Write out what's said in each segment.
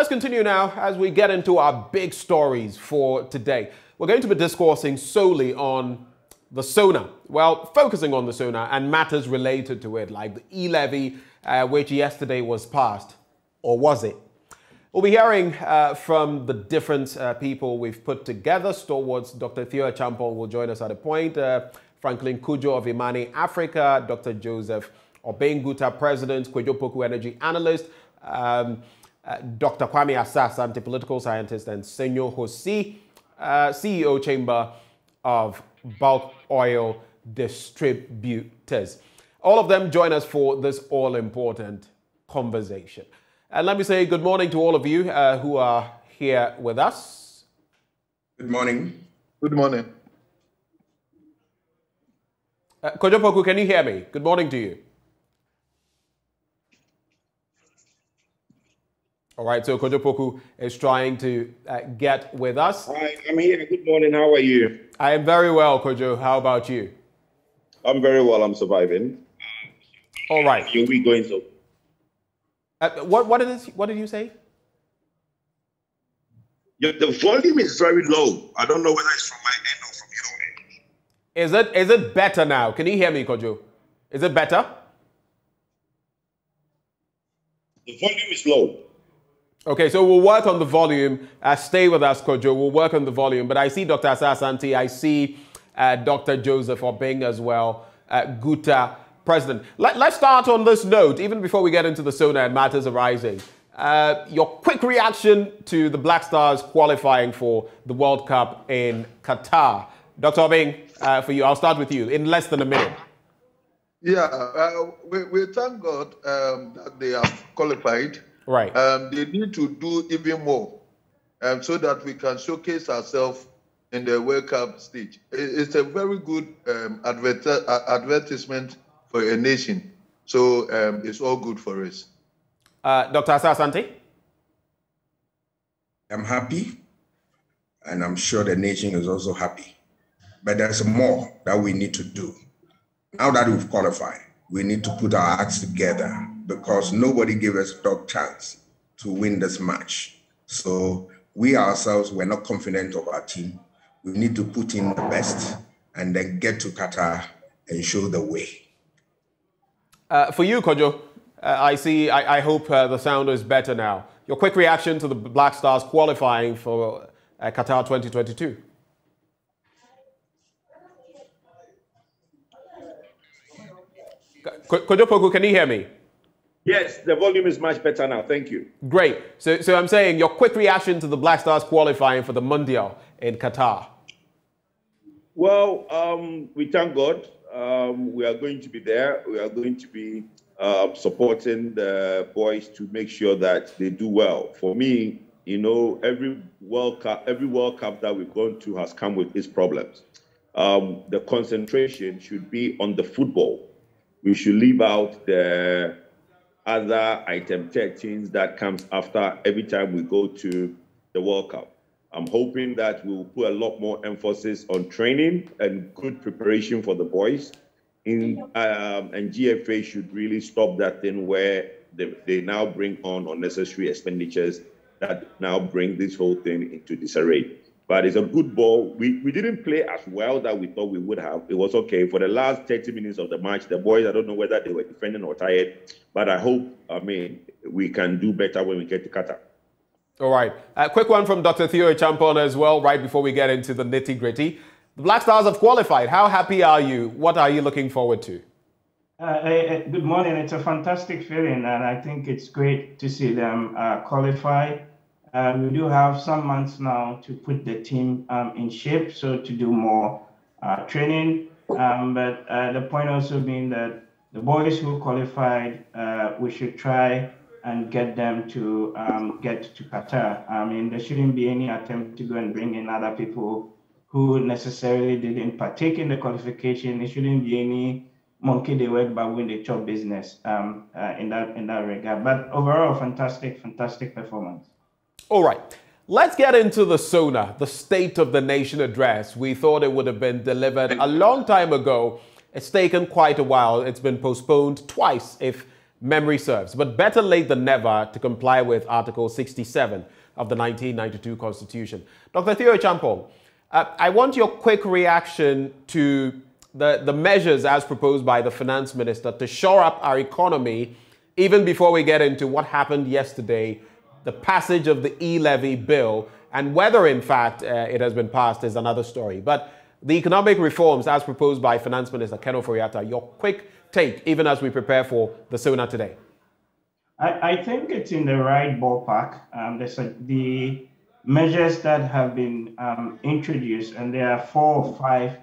let's continue now as we get into our big stories for today. We're going to be discoursing solely on the SONA. Well, focusing on the SONA and matters related to it, like the e levy, uh, which yesterday was passed. Or was it? We'll be hearing uh, from the different uh, people we've put together. Stalwarts Dr. Theo Acheampong will join us at a point. Uh, Franklin Cudjoe of Imani Africa, Dr. Joseph Obeng Guta, President, Kwadwo Poku Energy Analyst, um, uh, Dr. Kwame Asah-Asante, Political Scientist, and Senyo Hosi, uh, CEO Chamber of Bulk Oil Distributors. All of them join us for this all-important conversation. And let me say good morning to all of you uh, who are here with us. Good morning. Good morning. Uh, Kwadwo Poku, can you hear me? Good morning to you. All right, so Kwadwo Poku is trying to uh, get with us. Hi, I'm here. Good morning. How are you? I am very well, Kwadwo. How about you? I'm very well. I'm surviving. All right. Your week going so? Uh, what, what, did what did you say? Yeah, the volume is very low. I don't know whether it's from my end or from your end. Is it, is it better now? Can you hear me, Kwadwo? Is it better? The volume is low. Okay, so we'll work on the volume. Uh, stay with us, Kwadwo. We'll work on the volume. But I see Dr. Asah-Asante. I see uh, Dr. Joseph Obeng as well. Uh, Guta, President. Let, us start on this note, even before we get into the SONA and matters arising. Uh, your quick reaction to the Black Stars qualifying for the World Cup in Qatar. Dr. Obeng, uh, for you, I'll start with you in less than a minute. Yeah, uh, we, we, thank God um, that they have qualified. Right. Um, they need to do even more um, so that we can showcase ourselves in the World Cup stage. It's a very good um, adver- advertisement for a nation. So um, it's all good for us. Uh, Dr. Asah-Asante? I'm happy, and I'm sure the nation is also happy. But there's more that we need to do. Now that we've qualified, we need to put our acts together because nobody gave us a dog chance to win this match. So we ourselves were not confident of our team. We need to put in the best and then get to Qatar and show the way. Uh, for you, Kwadwo, uh, I see, I, I hope uh, the sound is better now. Your quick reaction to the Black Stars qualifying for uh, Qatar 2022. Kwadwo Poku, can you hear me? Yes, the volume is much better now. Thank you. Great. So, so I'm saying your quick reaction to the Black Stars qualifying for the Mundial in Qatar. Well, um, we thank God. Um, we are going to be there. We are going to be uh, supporting the boys to make sure that they do well. For me, you know, every World Cup, every World Cup that we've gone to has come with its problems. Um, the concentration should be on the football. We should leave out the other item 13s that comes after every time we go to the World Cup. I'm hoping that we'll put a lot more emphasis on training and good preparation for the boys. In um, and GFA should really stop that thing where they, they now bring on unnecessary expenditures that now bring this whole thing into disarray. But it's a good ball. We, we didn't play as well that we thought we would have. It was okay. For the last 30 minutes of the match, the boys, I don't know whether they were defending or tired, but I hope, I mean, we can do better when we get to Qatar. All right. A quick one from Dr. Theo Acheampong as well, right before we get into the nitty gritty. The Black Stars have qualified. How happy are you? What are you looking forward to? Uh, uh, good morning. It's a fantastic feeling, and I think it's great to see them uh, qualify. Uh, we do have some months now to put the team um, in shape, so to do more uh, training. Um, but uh, the point also being that the boys who qualified, uh, we should try and get them to um, get to Qatar. I mean, there shouldn't be any attempt to go and bring in other people who necessarily didn't partake in the qualification. There shouldn't be any monkey they work by when they chop business um, uh, in that in that regard. But overall, fantastic, fantastic performance. All right. Let's get into the SONA, the State of the Nation address. We thought it would have been delivered a long time ago. It's taken quite a while. It's been postponed twice, if memory serves. But better late than never to comply with Article 67 of the 1992 Constitution. Dr. Theo Acheampong, uh, I want your quick reaction to the, the measures as proposed by the finance minister to shore up our economy, even before we get into what happened yesterday, the passage of the e-levy bill, and whether in fact uh, it has been passed is another story. But the economic reforms as proposed by Finance Minister Ken Ofori-Atta, your quick take, even as we prepare for the SONA today. I, I think it's in the right ballpark. Um, there's a, the measures that have been um, introduced, and there are four or five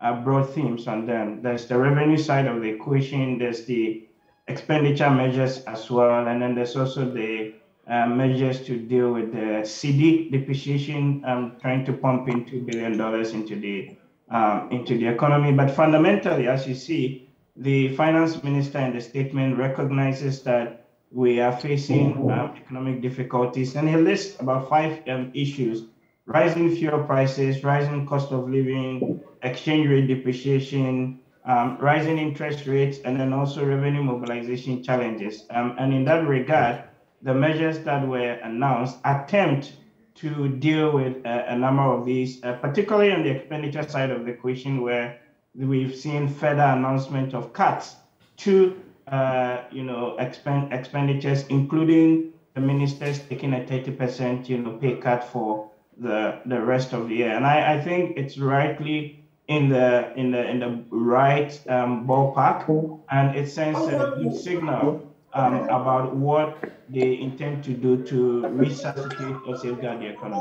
uh, broad themes on them. There's the revenue side of the equation, there's the expenditure measures as well, and then there's also the uh, measures to deal with the cedi depreciation, um, trying to pump in $2 billion into the, um, into the economy. But fundamentally, as you see, the finance minister in the statement recognizes that we are facing um, economic difficulties, and he lists about five um, issues rising fuel prices, rising cost of living, exchange rate depreciation, um, rising interest rates, and then also revenue mobilization challenges. Um, and in that regard, the measures that were announced attempt to deal with a, a number of these, uh, particularly on the expenditure side of the equation, where we've seen further announcement of cuts to uh, you know, expend, expenditures, including the ministers taking a 30% you know, pay cut for the, the rest of the year. And I, I think it's rightly in the in the in the right um, ballpark, and it sends a good signal um, about what they intend to do to resuscitate or safeguard the economy.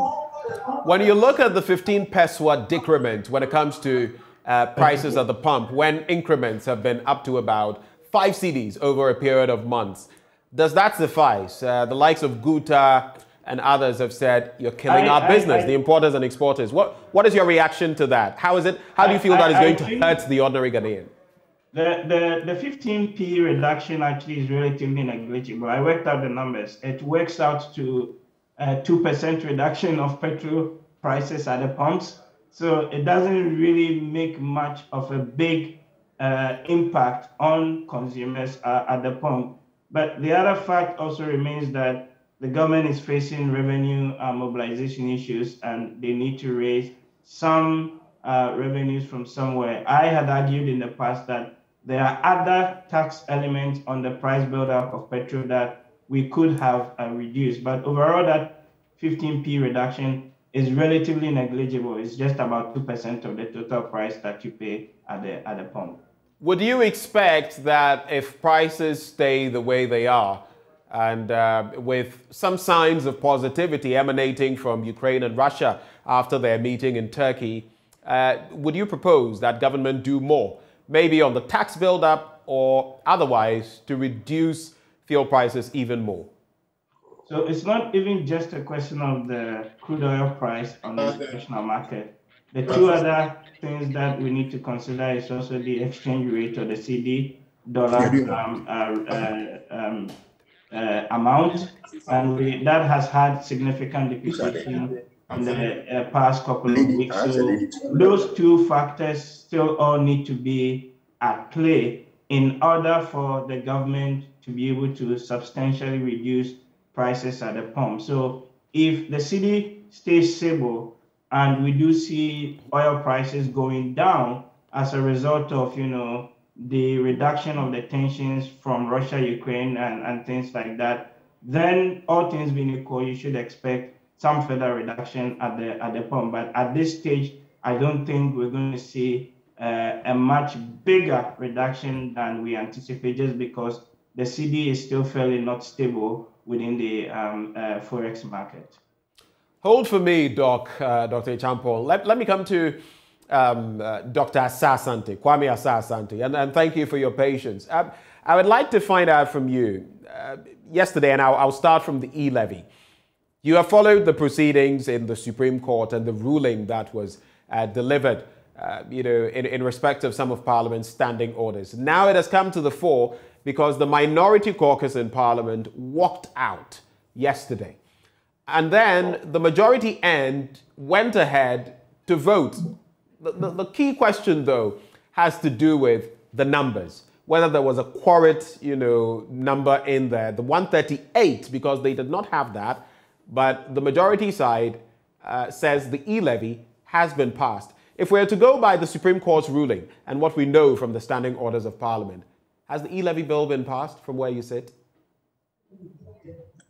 When you look at the 15 pesewa decrement when it comes to uh, prices at the pump, when increments have been up to about five cedis over a period of months, does that suffice? Uh, the likes of Guta and others have said you're killing I, our business, I, I, the importers and exporters. What what is your reaction to that? How is it? How do you feel that is going to hurt the ordinary Ghanaian? The, the, the 15p reduction actually is relatively negligible. I worked out the numbers. It works out to a 2% reduction of petrol prices at the pumps. So it doesn't really make much of a big uh, impact on consumers uh, at the pump. But the other fact also remains that the government is facing revenue uh, mobilization issues and they need to raise some uh, revenues from somewhere. I had argued in the past that there are other tax elements on the price buildup of petrol that we could have uh, reduced, but overall that 15p reduction is relatively negligible. It's just about 2% of the total price that you pay at the, at the pump. Would you expect that if prices stay the way they are, and uh, with some signs of positivity emanating from Ukraine and Russia after their meeting in Turkey, uh, would you propose that government do more, maybe on the tax build-up or otherwise, to reduce fuel prices even more? So it's not even just a question of the crude oil price on the international market. The two other things that we need to consider is also the exchange rate or the cedi dollar um, uh, uh, um, uh, amount, and we, that has had significant depreciation in the uh, past couple of weeks. So those two factors still all need to be at play in order for the government to be able to substantially reduce prices at the pump. So if the cedi stays stable and we do see oil prices going down as a result of, you know, the reduction of the tensions from Russia, Ukraine, and, and things like that, then all things being equal, you should expect some further reduction at the at the pump. But at this stage, I don't think we're going to see uh, a much bigger reduction than we anticipate, just because the cedi is still fairly not stable within the um, uh, forex market. Hold for me, Doc, uh, Dr. Acheampong. Let, let me come to um, uh, Dr. Asah Asante, Kwame Asah Asante, and, and thank you for your patience. Uh, I would like to find out from you uh, yesterday, and I'll, I'll, start from the e levy. You have followed the proceedings in the Supreme Court and the ruling that was uh, delivered, uh, you know, in, in respect of some of Parliament's standing orders. Now it has come to the fore because the minority caucus in Parliament walked out yesterday. And then the majority end went ahead to vote the, the, the key question, though, has to do with the numbers. whether there was a quorum, you know, number in there, the 138, because they did not have that, but the majority side uh, says the e-levy has been passed. If we're to go by the Supreme Court's ruling and what we know from the standing orders of Parliament, has the e-levy bill been passed from where you sit?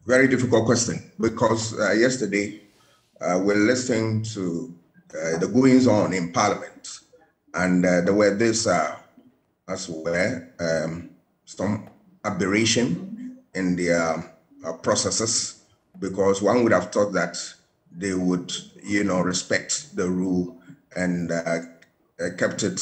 Very difficult question because uh, yesterday uh, we're listening to uh, the goings on in Parliament, and uh, there were this, uh, as well, um, some aberration in their uh, processes because one would have thought that they would, you know, respect the rule and uh, uh, kept it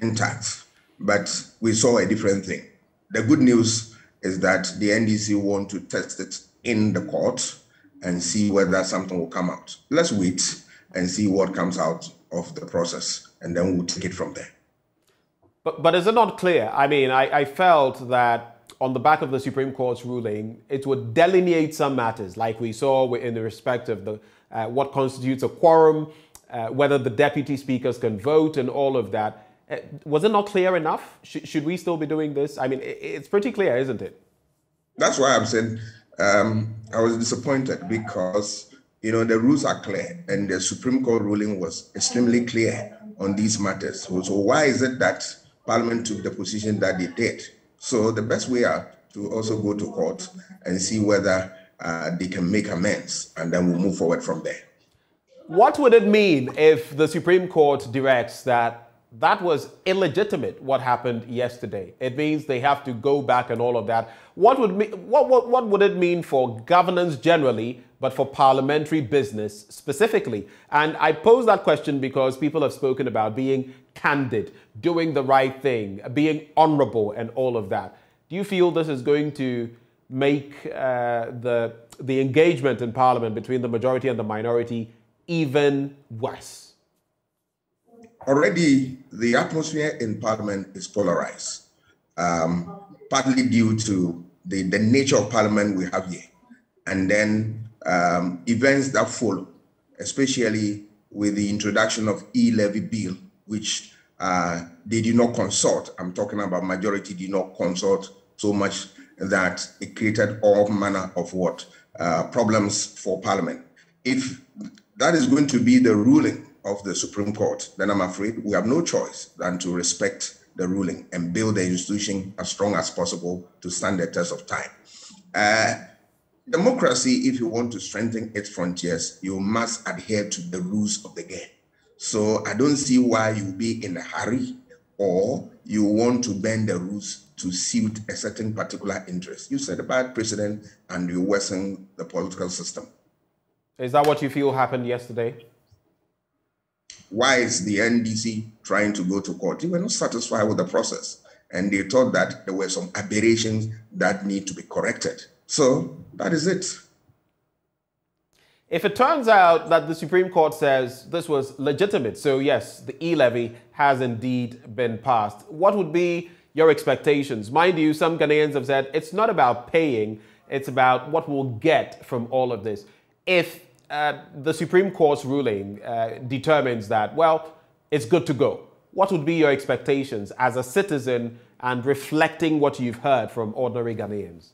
intact. But we saw a different thing. The good news is that the NDC want to test it in the court and see whether something will come out. Let's wait and see what comes out of the process, and then we'll take it from there. But, but is it not clear? I mean, I, I felt that on the back of the Supreme Court's ruling, it would delineate some matters, like we saw in the respect of the uh, what constitutes a quorum, uh, whether the deputy speakers can vote, and all of that. Uh, was it not clear enough? Sh- should we still be doing this? I mean, it, it's pretty clear, isn't it? That's why I'm saying um, I was disappointed because you know the rules are clear, and the Supreme Court ruling was extremely clear on these matters. So, so why is it that Parliament took the position that they did? So the best way are to also go to court and see whether uh, they can make amends, and then we'll move forward from there. What would it mean if the Supreme Court directs that that was illegitimate what happened yesterday? It means they have to go back and all of that. What would, what, what, what would it mean for governance generally, but for parliamentary business specifically? And I pose that question because people have spoken about being candid, doing the right thing, being honorable, and all of that. Do you feel this is going to make uh, the, the engagement in Parliament between the majority and the minority even worse? Already, the atmosphere in Parliament is polarized, um, partly due to the, the nature of Parliament we have here, and then um, events that follow, especially with the introduction of e-levy bill, which uh, they did not consult. I'm talking about majority did not consult so much that it created all manner of what uh, problems for Parliament. If that is going to be the ruling of the Supreme Court, then I'm afraid we have no choice than to respect the ruling and build the institution as strong as possible to stand the test of time. Uh, democracy, if you want to strengthen its frontiers, you must adhere to the rules of the game. So I don't see why you be in a hurry or you want to bend the rules to suit a certain particular interest. You said about president and you worsen the political system. Is that what you feel happened yesterday? Why is the NDC trying to go to court? They were not satisfied with the process and they thought that there were some aberrations that need to be corrected. So that is it. If it turns out that the Supreme Court says this was legitimate, so yes, the e levy has indeed been passed, what would be your expectations? Mind you, some Ghanaians have said it's not about paying, it's about what we'll get from all of this. If uh, the Supreme Court's ruling uh, determines that, well, it's good to go, what would be your expectations as a citizen and reflecting what you've heard from ordinary Ghanaians?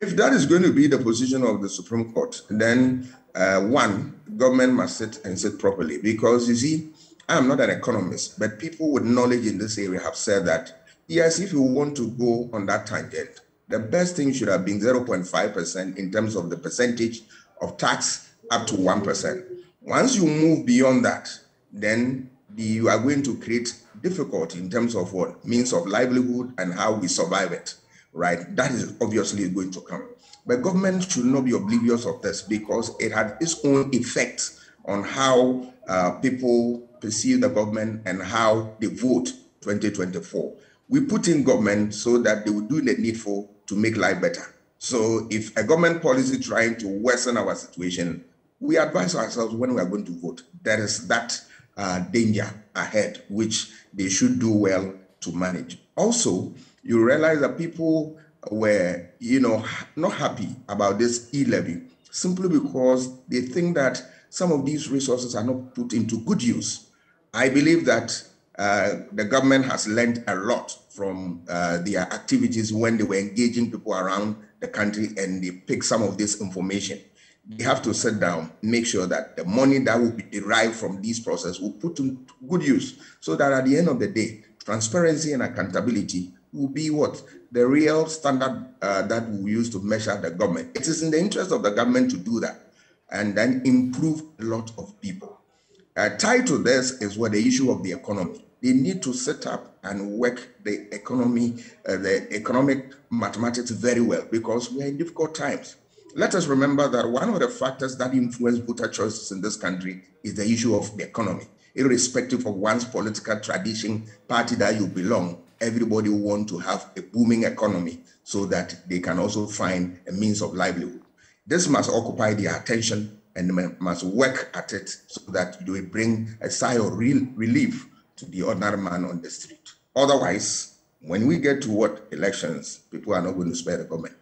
If that is going to be the position of the Supreme Court, then uh, one, government must sit and sit properly. Because you see, I'm not an economist, but people with knowledge in this area have said that, yes, if you want to go on that tangent, the best thing should have been 0.5% in terms of the percentage of tax up to 1%. Once you move beyond that, then the, you are going to create difficulty in terms of what means of livelihood and how we survive it right? That is obviously going to come. But government should not be oblivious of this because it had its own effect on how uh, people perceive the government and how they vote 2024. We put in government so that they will do the needful to make life better. So if a government policy trying to worsen our situation, we advise ourselves when we are going to vote. There is that uh, danger ahead, which they should do well to manage. Also, you realize that people were, you know, not happy about this e-levy simply because they think that some of these resources are not put into good use. I believe that uh, the government has learned a lot from uh, their activities when they were engaging people around the country and they pick some of this information. They have to sit down, make sure that the money that will be derived from this process will put to good use so that at the end of the day, transparency and accountability will be what? The real standard uh, that we use to measure the government. It is in the interest of the government to do that and then improve a lot of people. Uh, tied to this is what the issue of the economy. They need to set up and work the economy, uh, the economic mathematics very well because we are in difficult times. Let us remember that one of the factors that influence voter choices in this country is the issue of the economy. Irrespective of one's political tradition, party that you belong, everybody want to have a booming economy so that they can also find a means of livelihood. This must occupy their attention and must work at it so that will bring a sigh of real relief to the ordinary man on the street. Otherwise, when we get to what elections, people are not going to spare the government.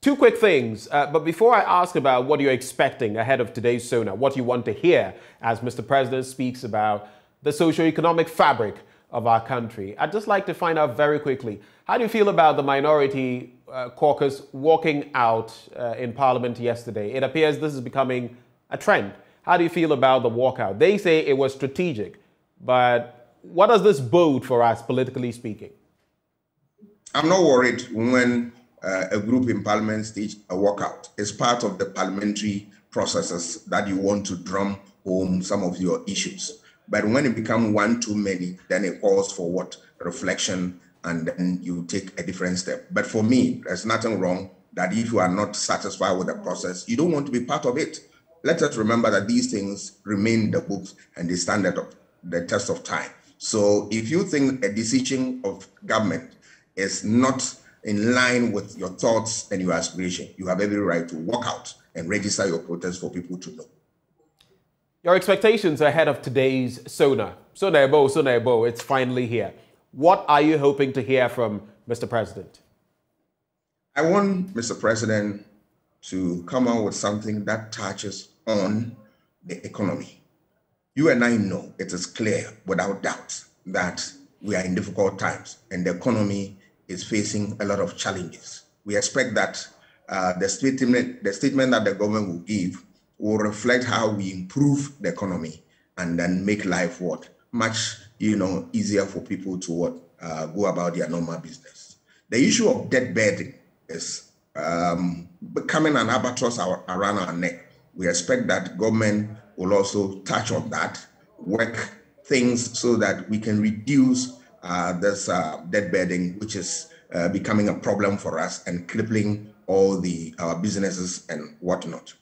Two quick things, uh, but before I ask about what you're expecting ahead of today's SONA, what you want to hear as Mr. President speaks about the socio-economic fabric of our country, I'd just like to find out very quickly, how do you feel about the minority uh, caucus walking out uh, in Parliament yesterday? It appears this is becoming a trend. How do you feel about the walkout? They say it was strategic, but what does this bode for us, politically speaking? I'm not worried when uh, a group in parliament stage a walkout. It's part of the parliamentary processes that you want to drum home some of your issues. But when it becomes one too many, then it calls for what? Reflection, and then you take a different step. But for me, there's nothing wrong that if you are not satisfied with the process, you don't want to be part of it. Let us remember that these things remain the books and the standard of the test of time. So if you think a decision of government is not in line with your thoughts and your aspiration, you have every right to walk out and register your protest for people to know. Your expectations ahead of today's SONA. SONA Ebo, SONA Ebo, it's finally here. What are you hoping to hear from Mr. President? I want Mr. President to come out with something that touches on the economy. You and I know it is clear without doubt that we are in difficult times and the economy is facing a lot of challenges. We expect that uh, the statement the statement that the government will give will reflect how we improve the economy and then make life what much you know easier for people to what uh, go about their normal business. The issue of debt burden is um, becoming an albatross around our neck. We expect that government will also touch on that, work things so that we can reduce uh, this uh, burden, which is uh, becoming a problem for us and crippling all the our businesses and whatnot.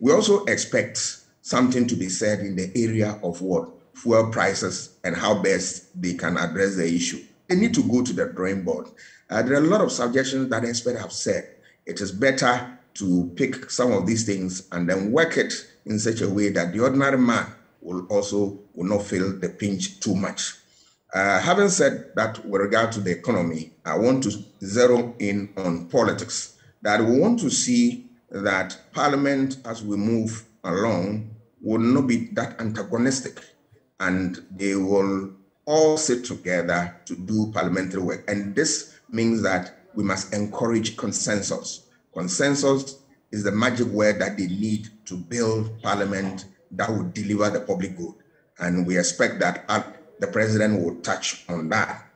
We also expect something to be said in the area of what fuel prices and how best they can address the issue. They need to go to the drawing board. Uh, there are a lot of suggestions that experts have said. It is better to pick some of these things and then work it in such a way that the ordinary man will also will not feel the pinch too much. Uh, having said that, with regard to the economy, I want to zero in on politics. That we want to see that Parliament, as we move along, will not be that antagonistic, and they will all sit together to do parliamentary work. And this means that we must encourage consensus. Consensus is the magic word that they need to build parliament that will deliver the public good. And we expect that the president will touch on that.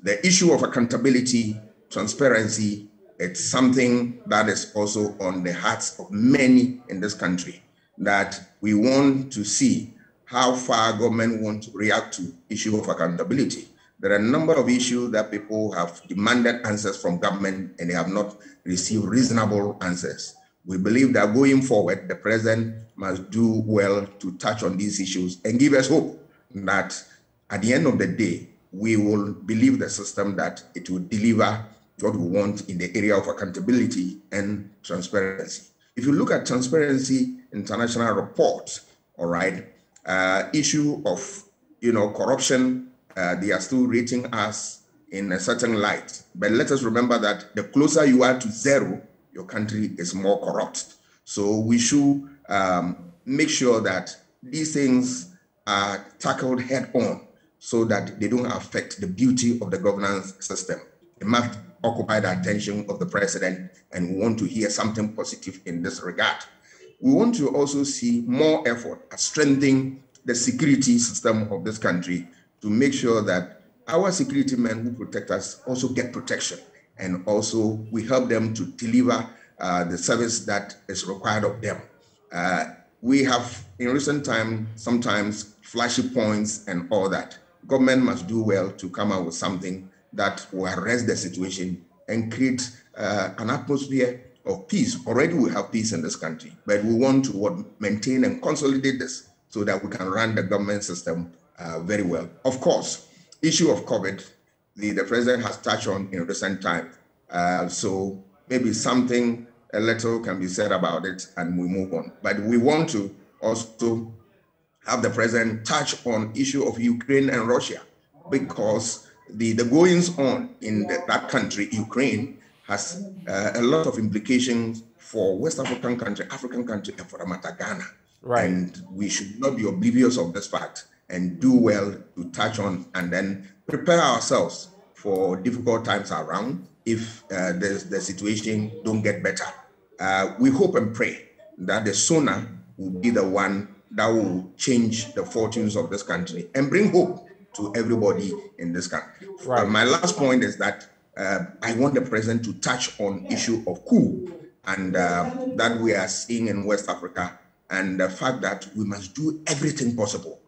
The issue of accountability, transparency, it's something that is also on the hearts of many in this country that we want to see how far government want to react to issue of accountability. There are a number of issues that people have demanded answers from government and they have not received reasonable answers. We believe that going forward, the president must do well to touch on these issues and give us hope that at the end of the day, we will believe the system that it will deliver what we want in the area of accountability and transparency. If you look at Transparency International report, all right, uh, issue of you know corruption, uh, they are still rating us in a certain light. But let us remember that the closer you are to zero, your country is more corrupt. So we should um, make sure that these things are tackled head on so that they don't affect the beauty of the governance system. It must occupy the attention of the president, and we want to hear something positive in this regard. We want to also see more effort at strengthening the security system of this country to make sure that our security men who protect us also get protection and also we help them to deliver uh, the service that is required of them. Uh, we have in recent time sometimes flashy points and all that. Government must do well to come up with something that will arrest the situation and create uh, an atmosphere of peace. Already we have peace in this country, but we want to maintain and consolidate this so that we can run the government system uh, very well. Of course, issue of COVID, the, the president has touched on in recent time. Uh, so maybe something a little can be said about it and we move on. But we want to also have the president touch on issue of Ukraine and Russia because the, the goings on in the, that country, Ukraine, has uh, a lot of implications for West African country, African country, and for the matter Ghana. Right. And we should not be oblivious of this fact and do well to touch on and then prepare ourselves for difficult times around if uh, the, the situation don't get better. Uh, we hope and pray that the SONA will be the one that will change the fortunes of this country and bring hope to everybody in this country. Right. Uh, my last point is that uh, I want the president to touch on issue of coup and uh, that we are seeing in West Africa and the fact that we must do everything possible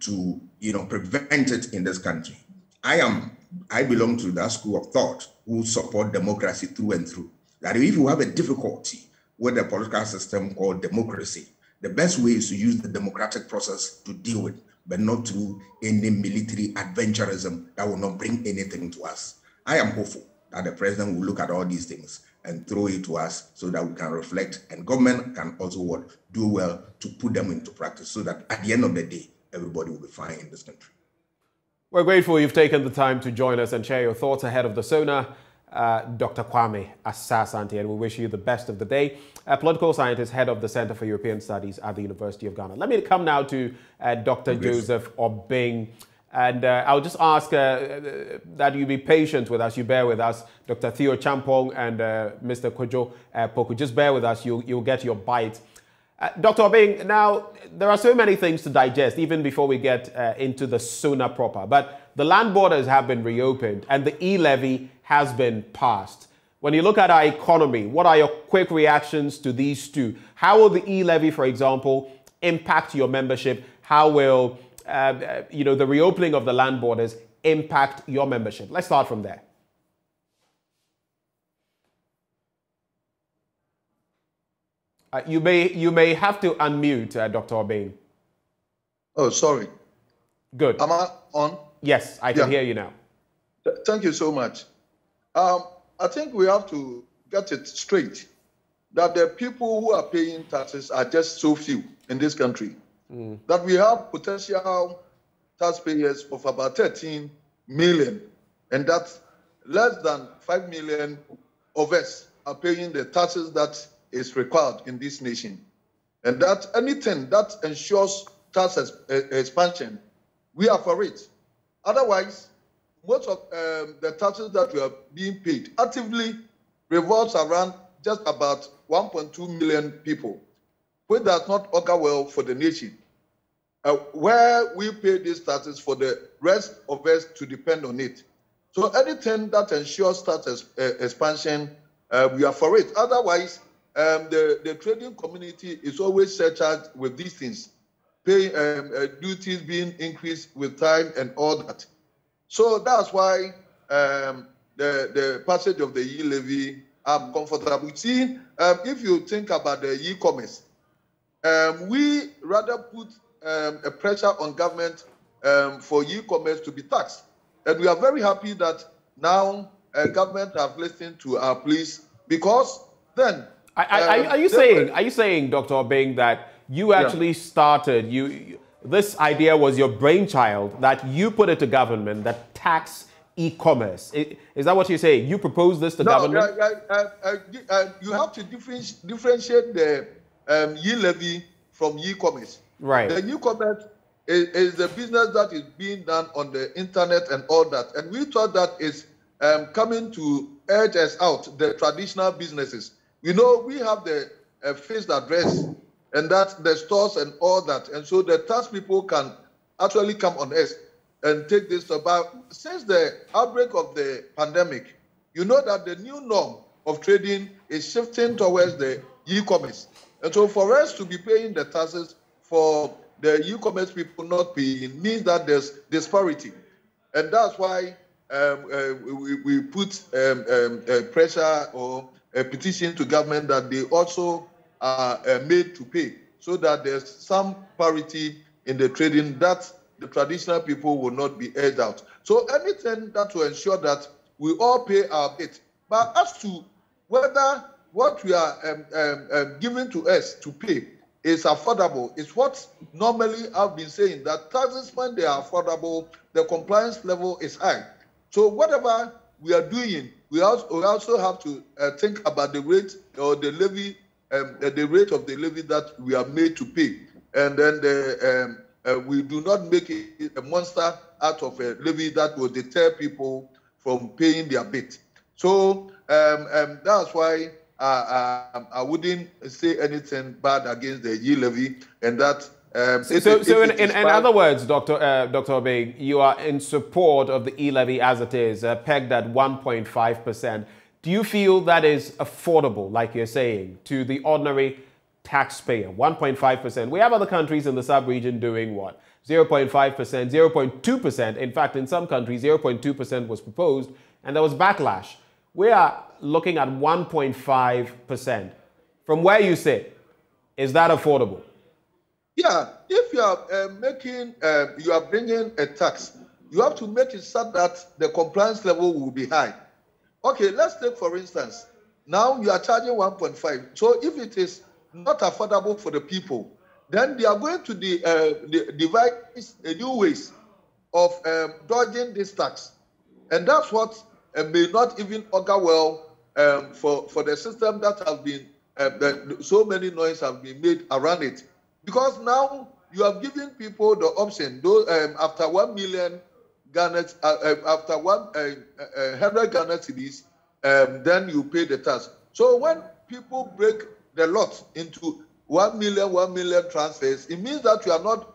to you know prevent it in this country. I am I belong to that school of thought who support democracy through and through. That if you have a difficulty with the political system called democracy, the best way is to use the democratic process to deal with, but not through any military adventurism that will not bring anything to us. I am hopeful that the president will look at all these things and throw it to us so that we can reflect and government can also do well to put them into practice so that at the end of the day, everybody will be fine in this country. We're grateful you've taken the time to join us and share your thoughts ahead of the SONA. Uh, Dr. Kwame Asah-Asante, and we wish you the best of the day. A political scientist, head of the Center for European Studies at the University of Ghana. Let me come now to uh, Dr. Joseph Obeng. And uh, I'll just ask uh, uh, that you be patient with us, you bear with us. Dr. Theo Acheampong and uh, Mr. Kojo Poku, just bear with us, you'll, you'll get your bite. Uh, Dr. Obeng, now there are so many things to digest even before we get uh, into the SONA proper, but the land borders have been reopened and the e-levy has been passed. When you look at our economy, what are your quick reactions to these two? How will the e-levy, for example, impact your membership? How will uh, uh you know, the reopening of the land borders impact your membership? Let's start from there. Uh, you may you may have to unmute, uh, Dr. Obeng. Oh, sorry. Good. Am I on? Yes, I can yeah. hear you now. Thank you so much. Um, I think we have to get it straight that the people who are paying taxes are just so few in this country mm. that we have potential taxpayers of about 13 million, and that less than 5 million of us are paying the taxes that is required in this nation. And that anything that ensures tax expansion, we are for it. Otherwise, most of um, the taxes that we are being paid actively revolves around just about 1.2 million people, which does not augur well for the nation. Uh, where we pay these taxes for the rest of us to depend on it. So anything that ensures tax uh, expansion, uh, we are for it. Otherwise, um, the, the trading community is always surcharged with these things, pay um, uh, duties being increased with time and all that. So that's why um, the, the passage of the e-levy, I'm comfortable. See, um, if you think about the e-commerce, um, we rather put um, a pressure on government for e-commerce to be taxed. And we are very happy that now uh, government have listened to our pleas because then I, I, are, you um, saying, uh, are you saying, Dr. Obeng, that you actually yeah. started, you, you, this idea was your brainchild, that you put it to government, that tax e-commerce. Is that what you're saying? You proposed this to no, government? Uh, uh, you have to differentiate the um, e-levy from e-commerce. Right. The e-commerce is, is the business that is being done on the internet and all that. And we thought that is um, coming to edge us out, the traditional businesses. You know, we have the uh, fixed address and that the stores and all that. And so the tax people can actually come on us and take this about since the outbreak of the pandemic, you know that the new norm of trading is shifting towards the e-commerce. And so for us to be paying the taxes for the e-commerce people not paying means that there's disparity. And that's why um, uh, we, we, put um, um, pressure or a petition to government that they also are uh, made to pay so that there's some parity in the trading that the traditional people will not be edged out. So anything that will ensure that we all pay our bit. But as to whether what we are um, um, um, given to us to pay is affordable, is what normally I've been saying that taxes when they are affordable, the compliance level is high. So whatever we are doing, we also, have to uh, think about the rate or the levy, um, the rate of the levy that we are made to pay, and then the um, uh, we do not make a monster out of a levy that will deter people from paying their bit. So um, um, that's why I, I, I, wouldn't say anything bad against the E levy, and that. Um, so, so, so in, in, in, other words, Dr. Uh, Dr. You are in support of the E levy as it is, uh, pegged at 1.5%. Do you feel that is affordable, like you're saying, to the ordinary taxpayer, 1.5%. We have other countries in the sub-region doing what? 0.5%, 0.2%. In fact, in some countries, 0.2% was proposed and there was backlash. We are looking at 1.5%. From where you sit, is that affordable? Yeah, if you are uh, making, uh, you are bringing a tax, you have to make it so that the compliance level will be high. Okay, let's take for instance, now you are charging 1.5. So if it is not affordable for the people, then they are going to de, uh, devise new ways of um, dodging this tax. And that's what uh, may not even augur well um, for, for the system that has been, uh, that so many noise have been made around it. Because now you have given people the option, um, after 1 million Ghana, uh, uh, after one, uh, uh, 100 Ghana cedis, um, then you pay the tax. So when people break the lot into 1 million, 1 million transfers, it means that you are not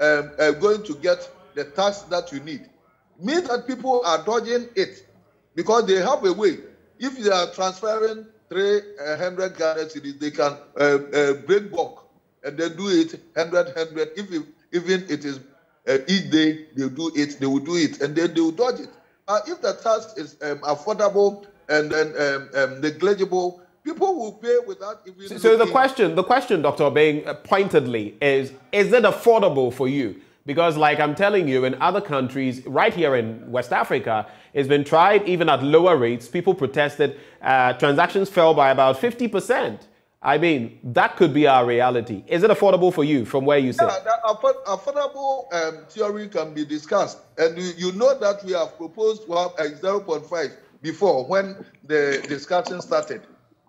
um, uh, going to get the tax that you need. It means that people are dodging it because they have a way. If they are transferring 300 Ghana cedis, they can uh, uh, break bulk and they do it 100, 100. If it, even it is uh, each day they do it, they will do it and then they will dodge it. Uh, if the tax is um, affordable and then um, um, negligible, people will pay without even. So, so the question, the question, Dr. Obeng, uh, pointedly is: Is it affordable for you? Because, like I'm telling you, in other countries, right here in West Africa, it's been tried even at lower rates. People protested. Uh, transactions fell by about 50 percent. I mean, that could be our reality. Is it affordable for you from where you sit? Yeah, affordable um, theory can be discussed. And you, you, know that we have proposed well, uh, 0.5 before when the discussion started.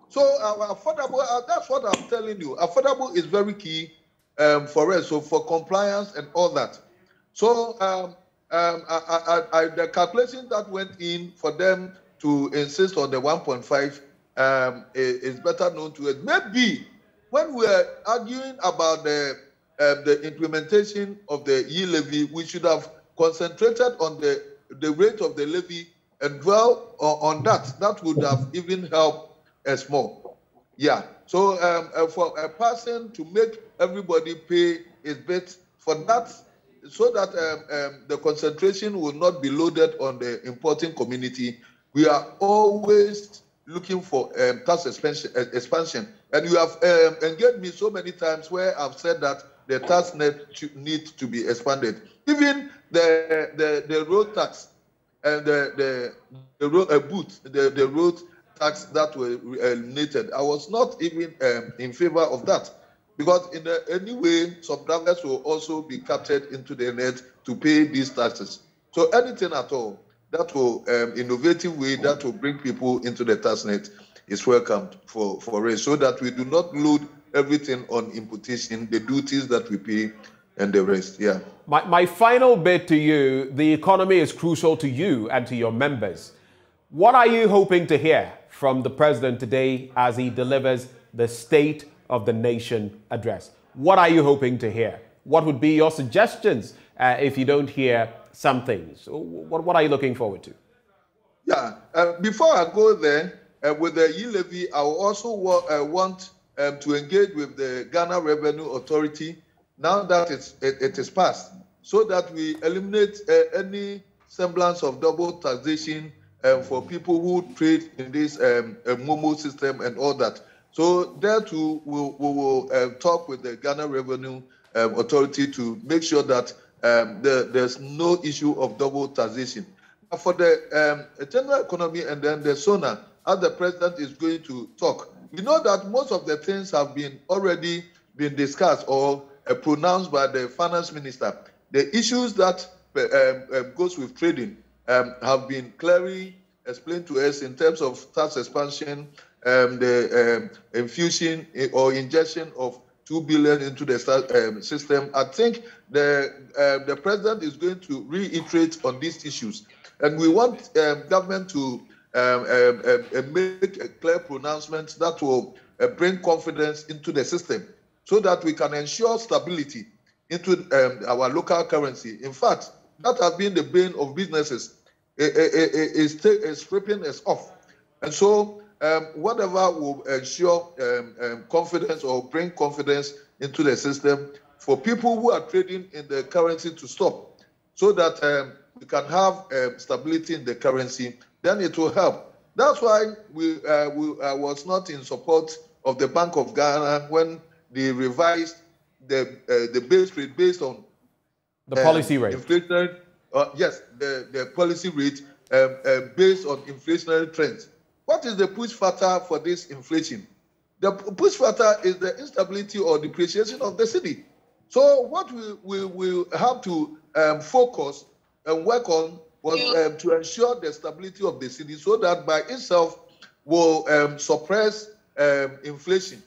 So uh, affordable, uh, that's what I'm telling you. Affordable is very key um, for us, so for compliance and all that. So um, um, I, I, I, the calculation that went in for them to insist on the 1.5 um, is, better known to us. Maybe when we're arguing about the uh, the implementation of the E levy, we should have concentrated on the the rate of the levy and dwell on, on that. That would have even helped us more. Yeah. So um, uh, for a person to make everybody pay his bit for that, so that um, um, the concentration will not be loaded on the importing community, we are always looking for um, tax expansion, uh, expansion. And you have um, engaged me so many times where I've said that the tax net needs to be expanded. Even the the, the road tax and the the, the road uh, boot, the, the road tax that were eliminated. I was not even um, in favor of that because in any way, some drivers will also be captured into the net to pay these taxes. So anything at all that will um, innovative way that will bring people into the tax net is welcomed for for us, so that we do not load everything on imputation, the duties that we pay and the rest. Yeah. My, my final bit to you the economy is crucial to you and to your members. What are you hoping to hear from the president today as he delivers the State of the Nation address? What are you hoping to hear? What would be your suggestions uh, if you don't hear some things? What, what are you looking forward to? Yeah, uh, before I go there, uh, with the e-levy, I also wa- uh, want um, to engage with the Ghana Revenue Authority now that it's, it, it is passed, so that we eliminate uh, any semblance of double taxation um, for people who trade in this um, Momo system and all that. So there too, we'll, we will uh, talk with the Ghana Revenue um, Authority to make sure that um, the, there's no issue of double taxation. For the um, general economy and then the SONA, as the president is going to talk, we know that most of the things have been already been discussed or uh, pronounced by the finance minister. The issues that uh, um, goes with trading um, have been clearly explained to us in terms of tax expansion, um, the um, infusion eh, or injection of two billion into the um, system. I think the uh, the president is going to reiterate on these issues, and we want um, government to um, um, make a clear pronouncement that will uh, bring confidence into the system, so that we can ensure stability into our local currency. In fact, that has been the bane of businesses. It, it, it, it's, it's stripping us off, and so um, whatever will ensure um, um, confidence or bring confidence into the system for people who are trading in the currency to stop so that um, we can have um, stability in the currency, then it will help. That's why we, uh, we uh, was not in support of the Bank of Ghana when they revised the uh, the base rate based on the policy rate. Inflation, uh, yes, the, the policy rate um, uh, based on inflationary trends. What is the push factor for this inflation? The push factor is the instability or depreciation of the cedi. So what we, we, we have to um, focus and work on was um, to ensure the stability of the cedi so that by itself will um, suppress um, inflation.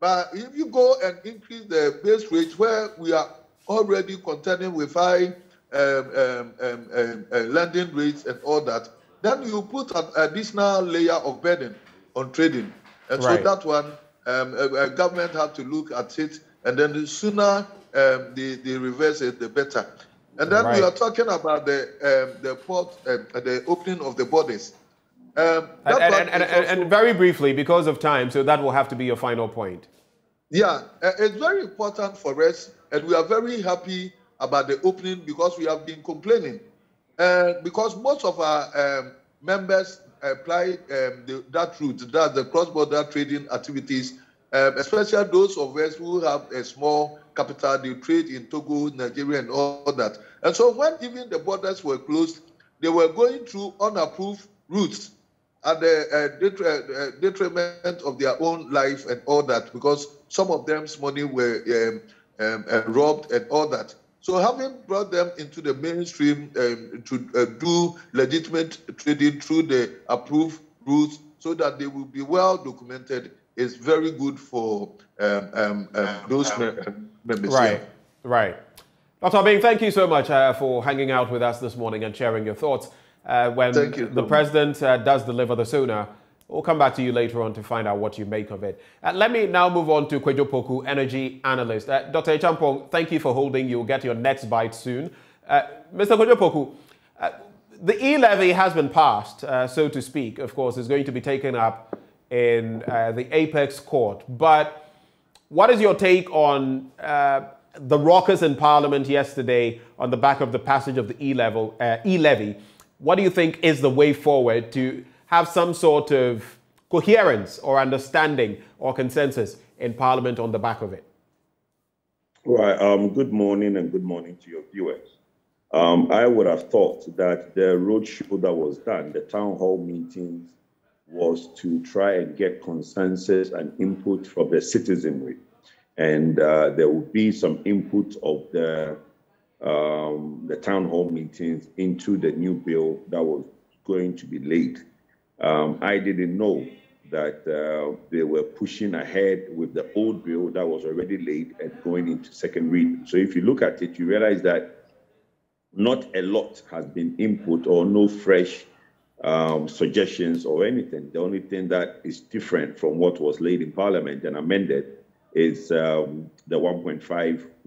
But if you go and increase the base rate where we are already contending with high um, um, uh, lending rates and all that, then you put an additional layer of burden on trading. And right. so that one, um, a, a government have to look at it, and then the sooner um, they, they reverse it, the better. And then right. we are talking about the um, the port, um, the opening of the borders. Um, and, and, and, also, and, very briefly, because of time, so that will have to be your final point. Yeah, uh, it's very important for us, and we are very happy about the opening because we have been complaining uh, because most of our um, members apply um, the, that route, that the cross-border trading activities, um, especially those of us who have a small capital, they trade in Togo, Nigeria, and all that. And so when even the borders were closed, they were going through unapproved routes at the uh, uh, detriment of their own life and all that, because some of them's money were um, um, uh, robbed and all that. So having brought them into the mainstream um, to uh, do legitimate trading through the approved routes so that they will be well documented is very good for um, um, um those members. Right, right. Dr. Obeng, thank you so much uh, for hanging out with us this morning and sharing your thoughts. Uh, when the president uh, does deliver the SONA, We'll come back to you later on to find out what you make of it. Uh, let me now move on to Kwadwo Poku, energy analyst. Uh, Dr. Acheampong, thank you for holding. You'll get your next bite soon. Uh, Mr. Kwadwo Poku, uh, the e-levy has been passed, uh, so to speak. Of course, it's going to be taken up in uh, the apex court. But what is your take on the rockers in Parliament yesterday on the back of the passage of the e-levy? What do you think is the way forward to have some sort of coherence or understanding or consensus in Parliament on the back of it? Right. Um, good morning and good morning to your viewers. Um, I would have thought that the roadshow that was done, the town hall meetings, was to try and get consensus and input from the citizenry. And uh, there will be some input of the um, the town hall meetings into the new bill that was going to be laid. Um, I didn't know that uh, they were pushing ahead with the old bill that was already laid and going into second reading. So if you look at it, you realize that not a lot has been input or no fresh um, suggestions or anything. The only thing that is different from what was laid in Parliament and amended is um, the 1.5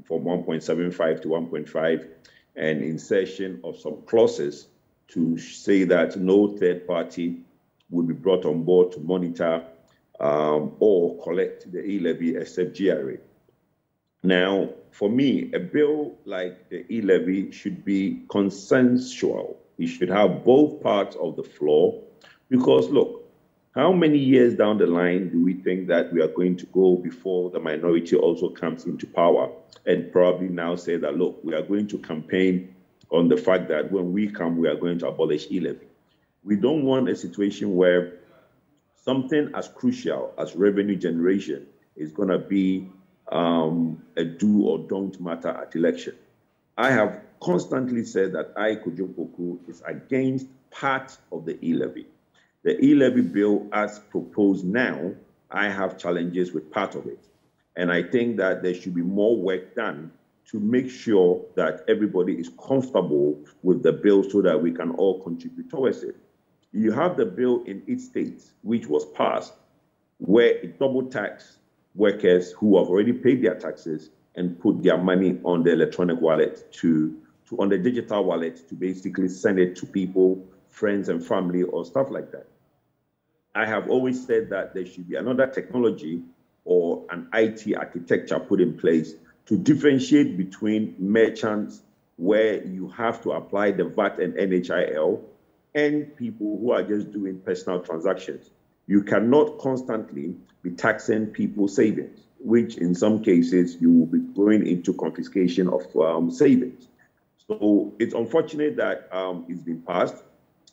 from 1.75 to 1.5 and insertion of some clauses to say that no third party will be brought on board to monitor um, or collect the e-levy except GRA. Now, for me, a bill like the e-levy should be consensual. We should have both parts of the floor because, look, how many years down the line do we think that we are going to go before the minority also comes into power and probably now say that, look, we are going to campaign on the fact that when we come, we are going to abolish e-levy? We don't want a situation where something as crucial as revenue generation is going to be um, a do or don't matter at election. I have constantly said that I, Kojo is against part of the e-levy. The e-levy bill as proposed now, I have challenges with part of it. And I think that there should be more work done to make sure that everybody is comfortable with the bill so that we can all contribute towards it. You have the bill in each state, which was passed, where it double tax workers who have already paid their taxes and put their money on the electronic wallet to, to on the digital wallet to basically send it to people, friends and family or stuff like that. I have always said that there should be another technology or an IT architecture put in place to differentiate between merchants where you have to apply the VAT and NHIL and people who are just doing personal transactions. You cannot constantly be taxing people's savings, which in some cases you will be going into confiscation of um, savings. So it's unfortunate that um, it's been passed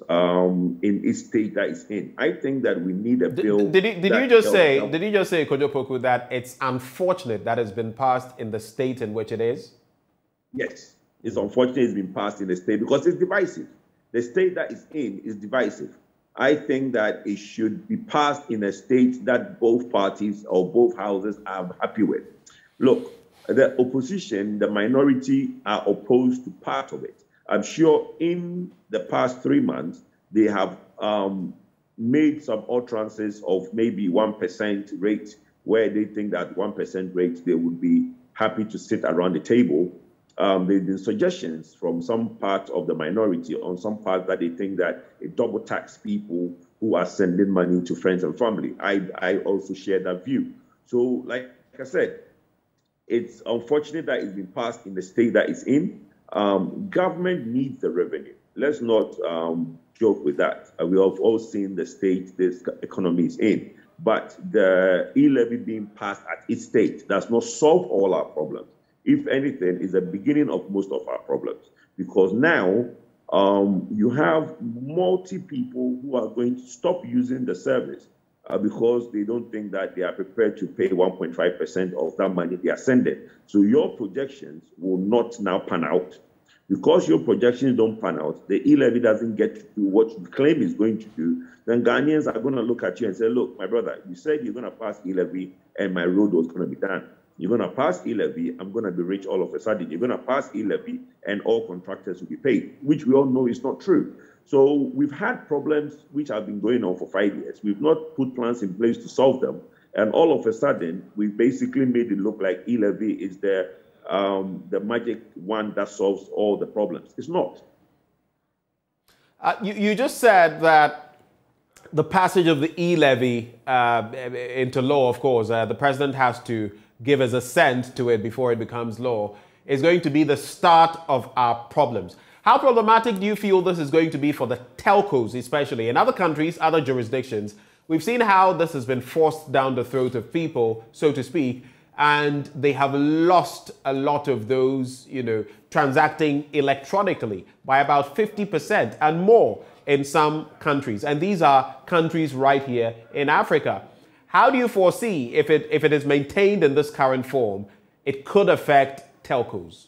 um, in each state that it's in. I think that we need a bill. Did, did, did you just say? Help. Did you just say, Kojo Poku, that it's unfortunate that it's been passed in the state in which it is? Yes, it's unfortunate it's been passed in the state because it's divisive. The state that it's in is divisive. I think that it should be passed in a state that both parties or both houses are happy with. Look, the opposition, the minority are opposed to part of it. I'm sure in the past three months, they have um, made some utterances of maybe 1% rate, where they think that 1% rate, they would be happy to sit around the table. Um, have been suggestions from some part of the minority on some part that they think that it double tax people who are sending money to friends and family. I, I also share that view. So, like, I said, it's unfortunate that it's been passed in the state that it's in. Um, government needs the revenue. Let's not um, joke with that. Uh, we have all seen the state this economy is in. But the e-levy being passed at its state does not solve all our problems. If anything, is the beginning of most of our problems. Because now um, you have multi people who are going to stop using the service uh, because they don't think that they are prepared to pay 1.5% of that money they are sending. So your projections will not now pan out. Because your projections don't pan out, the e-levy doesn't get to do what you claim is going to do, then Ghanaians are going to look at you and say, look, my brother, you said you're going to pass e-levy and my road was going to be done. You're going to pass e-levy, I'm going to be rich all of a sudden. You're going to pass e-levy and all contractors will be paid, which we all know is not true. So we've had problems which have been going on for five years. We've not put plans in place to solve them. And all of a sudden, we basically made it look like e-levy is the, um, the magic one that solves all the problems. It's not. Uh, you, you just said that the passage of the e-levy uh, into law, of course, uh, the president has to give his assent to it before it becomes law, is going to be the start of our problems. How problematic do you feel this is going to be for the telcos, especially in other countries, other jurisdictions? We've seen how this has been forced down the throat of people, so to speak, and they have lost a lot of those, you know, transacting electronically by about 50% and more in some countries. And these are countries right here in Africa. How do you foresee if it, if it is maintained in this current form, it could affect telcos?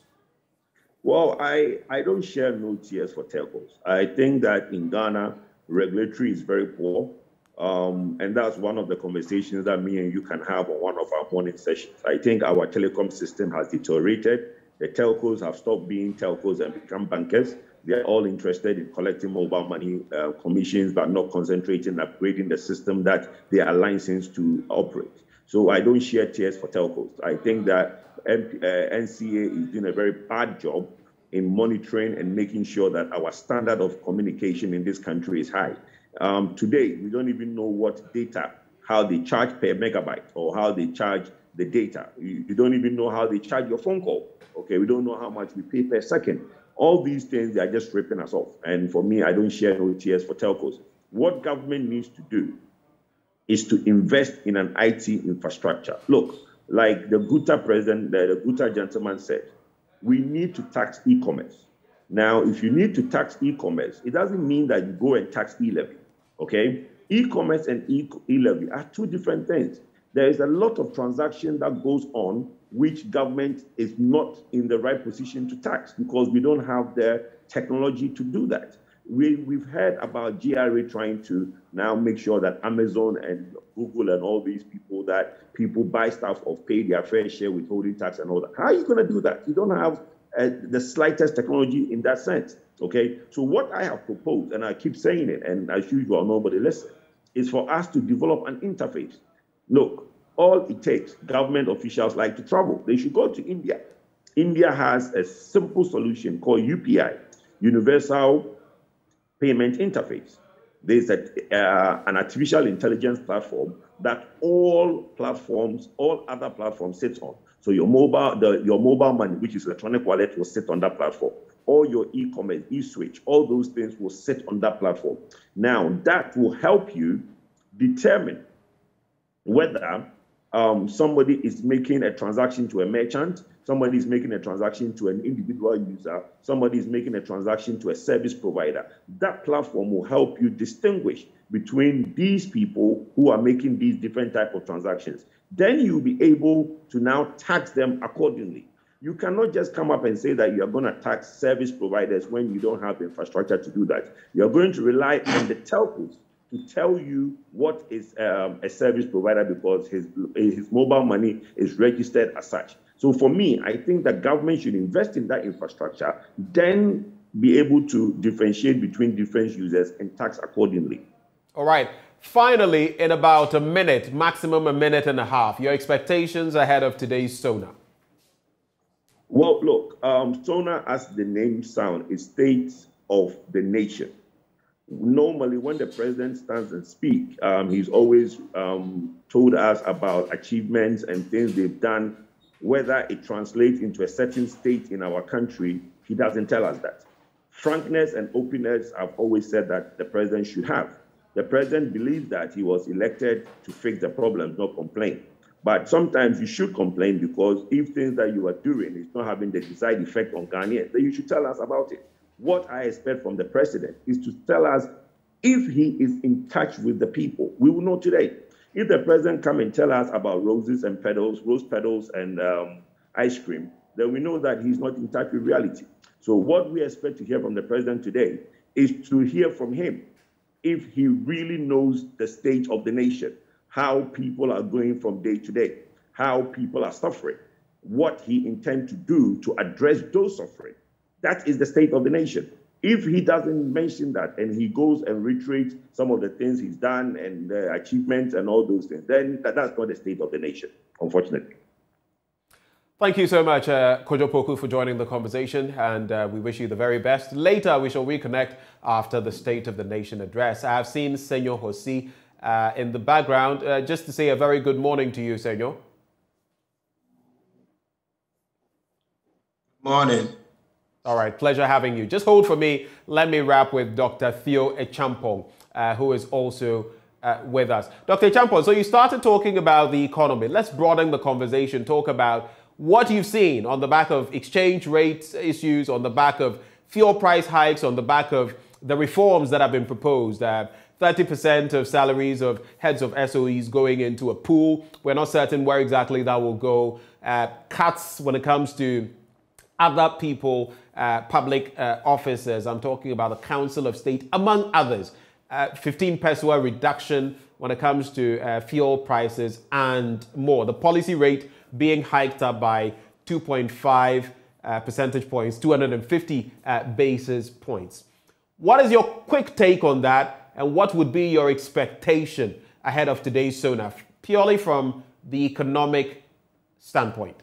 Well, I, I don't share no tears for telcos. I think that in Ghana, regulatory is very poor. Um, and that's one of the conversations that me and you can have on one of our morning sessions. I think our telecom system has deteriorated. The telcos have stopped being telcos and become bankers. They're all interested in collecting mobile money uh, commissions, but not concentrating upgrading the system that they are licensed to operate. So I don't share tears for telcos. I think that MP, uh, NCA is doing a very bad job in monitoring and making sure that our standard of communication in this country is high. Um, today, we don't even know what data, how they charge per megabyte or how they charge the data. You, you, don't even know how they charge your phone call. Okay, we don't know how much we pay per second. All these things, they are just ripping us off. And for me, I don't share no tears for telcos. What government needs to do is to invest in an IT infrastructure. Look, like the GUTA president, the, the GUTA gentleman said, we need to tax e-commerce. Now, if you need to tax e-commerce, it doesn't mean that you go and tax e-levy. Okay? E-commerce and e-levy are two different things. There is a lot of transaction that goes on which government is not in the right position to tax because we don't have the technology to do that. We, we've heard about GRA trying to now make sure that Amazon and Google and all these people that people buy stuff of pay their fair share withholding tax and all that. How are you going to do that? You don't have uh, the slightest technology in that sense. Okay, so what I have proposed, and I keep saying it, and as usual, nobody listens, is for us to develop an interface. Look, all it takes, government officials like to travel. They should go to India. India has a simple solution called UPI, Universal Payment Interface. There's a, uh, an artificial intelligence platform that all platforms, all other platforms sit on. So your mobile, the, your mobile money, which is electronic wallet, will sit on that platform all your e-commerce, e-switch, all those things will sit on that platform. Now, that will help you determine whether um, somebody is making a transaction to a merchant, somebody is making a transaction to an individual user, somebody is making a transaction to a service provider. That platform will help you distinguish between these people who are making these different type of transactions. Then you'll be able to now tax them accordingly. You cannot just come up and say that you are going to tax service providers when you don't have infrastructure to do that. You're going to rely on the telcos to tell you what is um, a service provider because his, his mobile money is registered as such. So for me, I think the government should invest in that infrastructure, then be able to differentiate between different users and tax accordingly. All right. Finally, in about a minute, maximum a minute and a half, your expectations ahead of today's SONA. Well, look, um, SONA, as the name sounds, is state of the nation. Normally, when the president stands and speaks, um, he's always um, told us about achievements and things they've done. Whether it translates into a certain state in our country, he doesn't tell us that. Frankness and openness, I've always said that the president should have. The president believes that he was elected to fix the problems, not complain. But sometimes you should complain because if things that you are doing is not having the desired effect on Ghanaians, then you should tell us about it. What I expect from the president is to tell us if he is in touch with the people. We will know today. If the president come and tell us about roses and petals, rose petals and um, ice cream, then we know that he's not in touch with reality. So what we expect to hear from the president today is to hear from him if he really knows the state of the nation how people are going from day to day, how people are suffering, what he intends to do to address those suffering. That is the state of the nation. If he doesn't mention that and he goes and reiterates some of the things he's done and the achievements and all those things, then that's not the state of the nation, unfortunately. Thank you so much, uh, Kojo Poku, for joining the conversation, and uh, we wish you the very best. Later, we shall reconnect after the State of the Nation address. I have seen Senyo Hosi uh, in the background. Uh, just to say a very good morning to you, Senor. Morning. All right, pleasure having you. Just hold for me. Let me wrap with Dr. Theo Acheampong, uh, who is also uh, with us. Dr. Acheampong, so you started talking about the economy. Let's broaden the conversation, talk about what you've seen on the back of exchange rates issues, on the back of fuel price hikes, on the back of the reforms that have been proposed. Uh, 30% of salaries of heads of SOEs going into a pool. We're not certain where exactly that will go. Uh, cuts when it comes to other people, uh, public uh, officers. I'm talking about the Council of State, among others. Uh, 15 pesewa reduction when it comes to uh, fuel prices and more. The policy rate being hiked up by 2.5 uh, percentage points, 250 uh, basis points. What is your quick take on that, and what would be your expectation ahead of today's SONA, purely from the economic standpoint?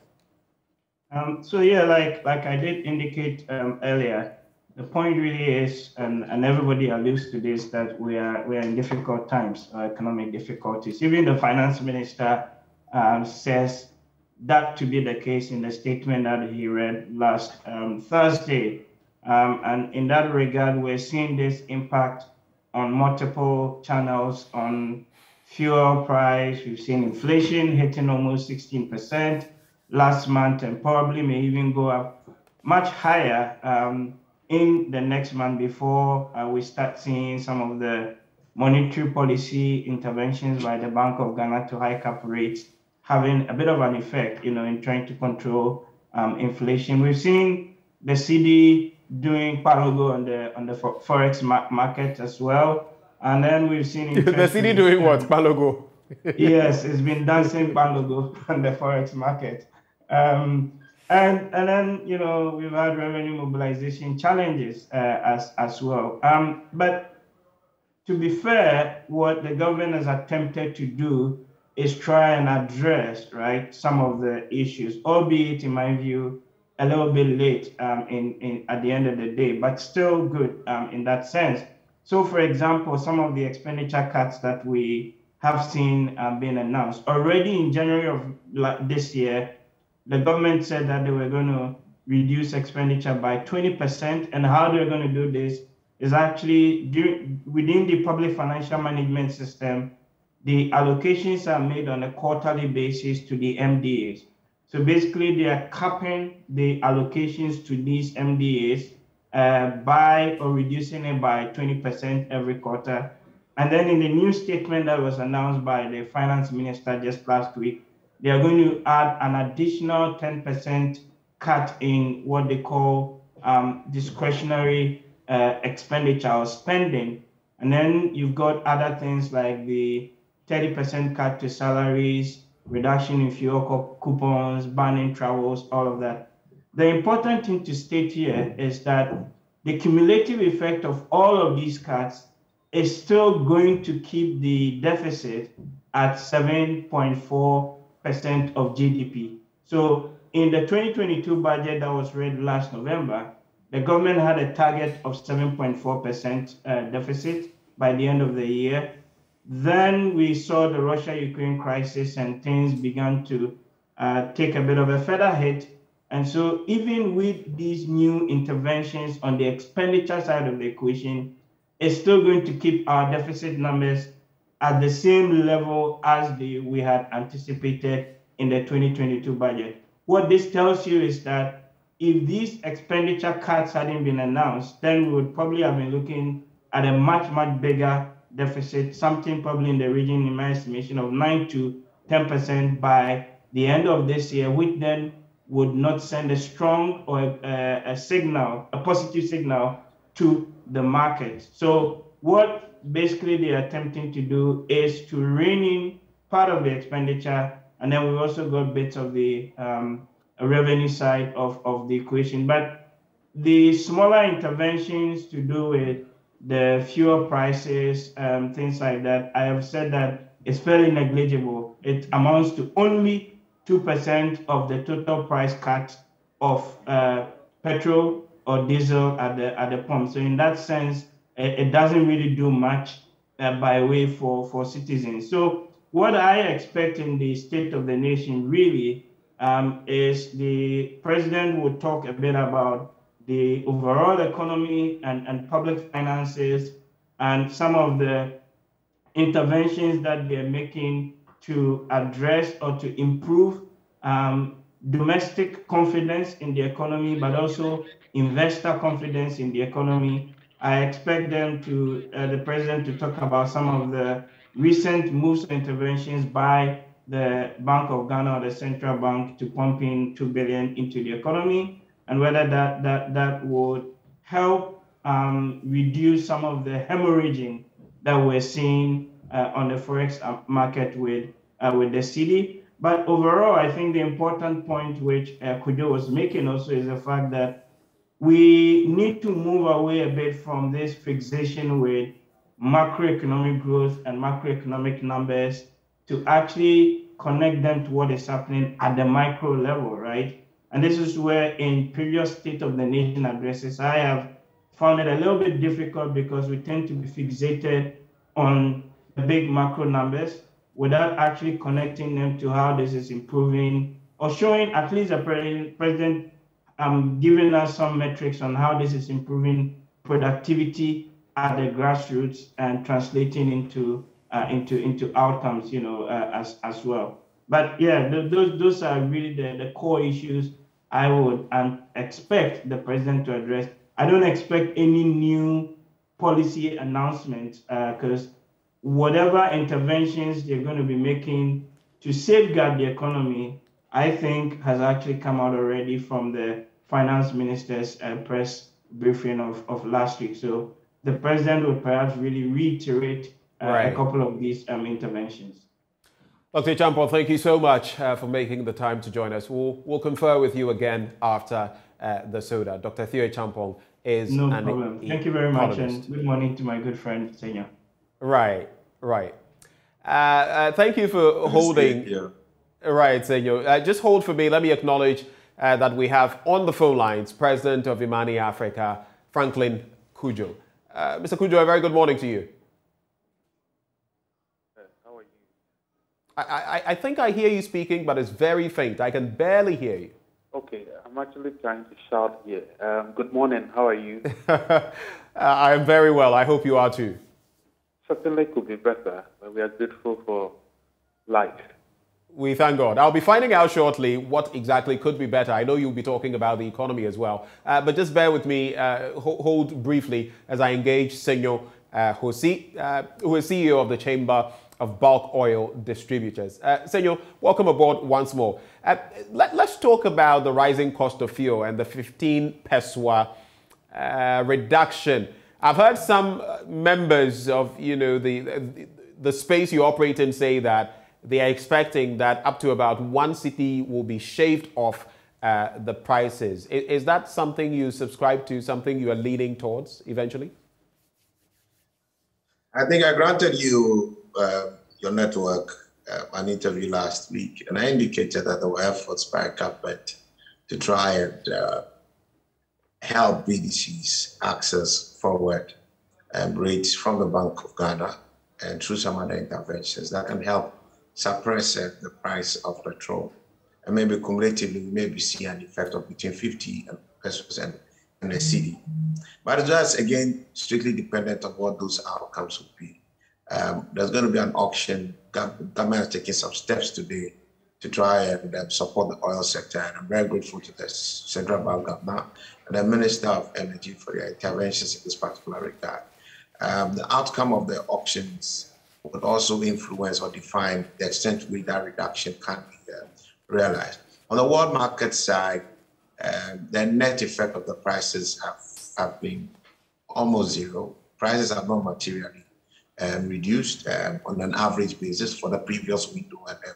Um, so yeah, like like I did indicate um, earlier, the point really is, and, and everybody alludes to this, that we are we are in difficult times, uh, economic difficulties. Even the finance minister um, says that to be the case in the statement that he read last um, Thursday. Um, and in that regard, we're seeing this impact on multiple channels on fuel price. We've seen inflation hitting almost 16% last month and probably may even go up much higher um, in the next month before uh, we start seeing some of the monetary policy interventions by the Bank of Ghana to hike up rates having a bit of an effect, you know, in trying to control um, inflation. We've seen the cedi doing parallel on the on the forex ma- market as well, and then we've seen the cedi doing what palogo. yes, it's been dancing palogo on the forex market. Um, and and then you know we've had revenue mobilization challenges uh, as as well. Um, but to be fair, what the government has attempted to do is try and address right some of the issues, albeit in my view a little bit late um, in, in at the end of the day, but still good um, in that sense. So, for example, some of the expenditure cuts that we have seen um, being announced already in January of this year the government said that they were going to reduce expenditure by 20%. And how they're going to do this is actually within the public financial management system, the allocations are made on a quarterly basis to the MDAs. So basically, they are capping the allocations to these MDAs uh, by or reducing it by 20% every quarter. And then in the new statement that was announced by the finance minister just last week, they are going to add an additional 10% cut in what they call um, discretionary uh, expenditure or spending. And then you've got other things like the 30% cut to salaries, reduction in fuel coupons, banning travels, all of that. The important thing to state here is that the cumulative effect of all of these cuts is still going to keep the deficit at 7.4 percent of GDP. So in the 2022 budget that was read last November, the government had a target of 7.4% uh, deficit by the end of the year. Then we saw the Russia Ukraine crisis and things began to uh, take a bit of a further hit. And so, even with these new interventions on the expenditure side of the equation, it's still going to keep our deficit numbers at the same level as the, we had anticipated in the 2022 budget. What this tells you is that if these expenditure cuts hadn't been announced, then we would probably have been looking at a much, much bigger deficit, something probably in the region, in my estimation, of 9 to 10% by the end of this year, which then would not send a strong or a, a signal, a positive signal to the market. So what basically they're attempting to do is to rein in part of the expenditure, and then we've also got bits of the um, revenue side of, of the equation. But the smaller interventions to do with the fuel prices, um, things like that, I have said that it's fairly negligible. It amounts to only 2% of the total price cut of uh, petrol or diesel at the at the pump. So in that sense, it doesn't really do much uh, by way for, for citizens. So what I expect in the State of the Nation really um, is the president will talk a bit about the overall economy and, and public finances and some of the interventions that they're making to address or to improve um, domestic confidence in the economy, but also investor confidence in the economy I expect them to, uh, the president to talk about some of the recent moves and interventions by the Bank of Ghana or the central bank to pump in 2 billion into the economy and whether that, that, that would help um, reduce some of the hemorrhaging that we're seeing uh, on the forex market with uh, with the cedi. But overall, I think the important point which uh, Kudjo was making also is the fact that we need to move away a bit from this fixation with macroeconomic growth and macroeconomic numbers to actually connect them to what is happening at the micro level, right? And this is where in previous State of the Nation addresses, I have found it a little bit difficult because we tend to be fixated on the big macro numbers without actually connecting them to how this is improving or showing at least the president um, giving us some metrics on how this is improving productivity at the grassroots and translating into uh, into into outcomes, you know, uh, as as well. But yeah, those those are really the, the core issues I would um, expect the president to address. I don't expect any new policy announcements because uh, whatever interventions they're going to be making to safeguard the economy, I think has actually come out already from the finance minister's uh, press briefing of, of last week. So the president will perhaps really reiterate uh, right. a couple of these um, interventions. Dr. Acheampong, thank you so much uh, for making the time to join us. We'll, we'll confer with you again after uh, the SONA. Dr. Theo Acheampong is no problem. E thank you very much, and good morning to my good friend Senyo. Right, right. Uh, uh, thank you for holding. Right, Senyo. Uh, just hold for me. Let me acknowledge that we have on the phone lines President of Imani Africa, Franklin Cudjoe. Mr. Cudjoe, a very good morning to you. How are you? I, I, I think I hear you speaking, but it's very faint. I can barely hear you. Okay, I'm actually trying to shout here. Um, good morning, how are you? uh, I am very well. I hope you are too. Certainly could be better, but we are grateful for life. We thank God. I'll be finding out shortly what exactly could be better. I know you'll be talking about the economy as well. Uh, but just bear with me, uh, hold briefly as I engage Senyo uh, Hosi, uh, who is CEO of the Chamber of bulk oil distributors. Uh, Senyo, welcome aboard once more. Uh, let, us talk about the rising cost of fuel and the 15 pesewa uh, reduction. I've heard some members of you know the, the, the space you operate in say that they are expecting that up to about one cedi will be shaved off uh, the prices. Is, is that something you subscribe to? Something you are leaning towards eventually? I think I granted you uh, your network uh, an interview last week, and I indicated that there were efforts by government to try and uh, help BDCs access forward um, rates from the Bank of Ghana and through some other interventions that can help suppress uh, the price of petrol. And maybe cumulatively, we maybe see an effect of between 50 pesewas and, and a cedi. But that's again, strictly dependent on what those outcomes would be. Um, there's going to be an auction. Government is taking some steps today to try and um, support the oil sector. And I'm very grateful to the Central Bank Governor and the Minister of Energy for their interventions in this particular regard. Um, the outcome of the auctions would also influence or define the extent to which that reduction can be uh, realized. On the world market side, uh, the net effect of the prices have, have been almost zero. Prices have not materially um, reduced um, on an average basis for the previous window and uh,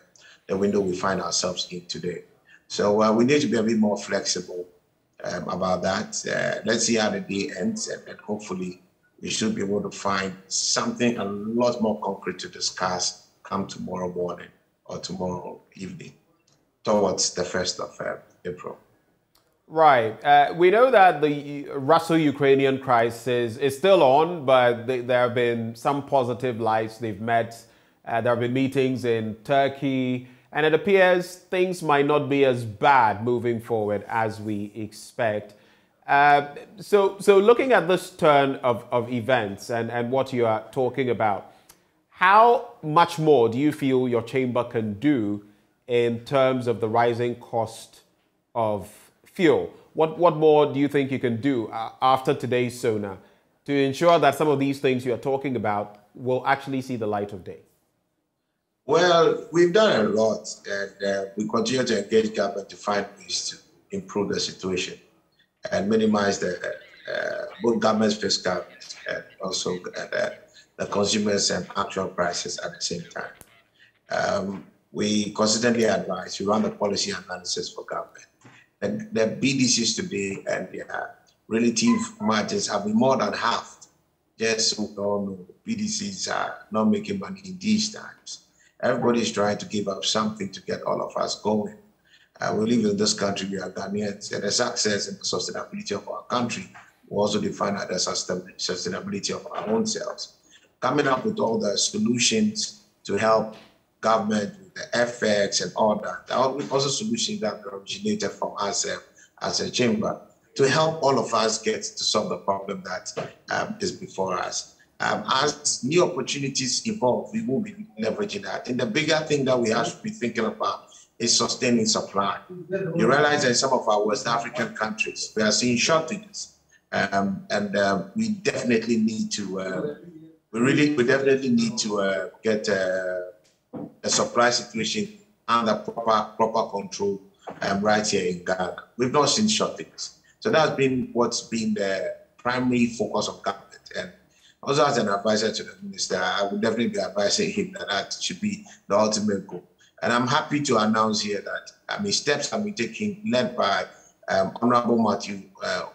the window we find ourselves in today. So uh, we need to be a bit more flexible um, about that. Uh, let's see how the day ends, and, and, hopefully we should be able to find something a lot more concrete to discuss come tomorrow morning or tomorrow evening towards the 1st of uh, April. Right. Uh, we know that the Russo-Ukrainian crisis is still on, but there have been some positive lights. They've met. Uh, there have been meetings in Turkey, and it appears things might not be as bad moving forward as we expect. Uh, so, so looking at this turn of, of events and, and what you are talking about, how much more do you feel your chamber can do in terms of the rising cost of fuel. What, what more do you think you can do uh, after today's SONA to ensure that some of these things you are talking about will actually see the light of day? Well, we've done a lot, and uh, we continue to engage government to find ways to improve the situation and minimize the uh, both government's fiscal and also uh, the consumers and actual prices at the same time. Um, we consistently advise, we run the policy analysis for government. And the BDCs today and their relative margins have been more than halved. Just so we all know, BDCs are not making money in these times. Everybody is trying to give up something to get all of us going. Uh, we live in this country, we are Ghanaians, and the success and the sustainability of our country will also define the sustainability of our own selves. Coming up with all the solutions to help government with the FX and all that, there are also solutions that originated from us as a chamber to help all of us get to solve the problem that um, is before us. Um, as new opportunities evolve, we will be leveraging that. And the bigger thing that we have to be thinking about is sustaining supply. You realize that in some of our West African countries, we are seeing shortages. Um, and uh, we definitely need to, uh, we really, we definitely need to uh, get uh, a supply situation under proper, proper control um, right here in Ghana. We've not seen shortages. So that's been what's been the primary focus of government. And also as an advisor to the minister, I would definitely be advising him that that should be the ultimate goal. And I'm happy to announce here that I mean steps have been taken, led by um, Honorable Matthew uh,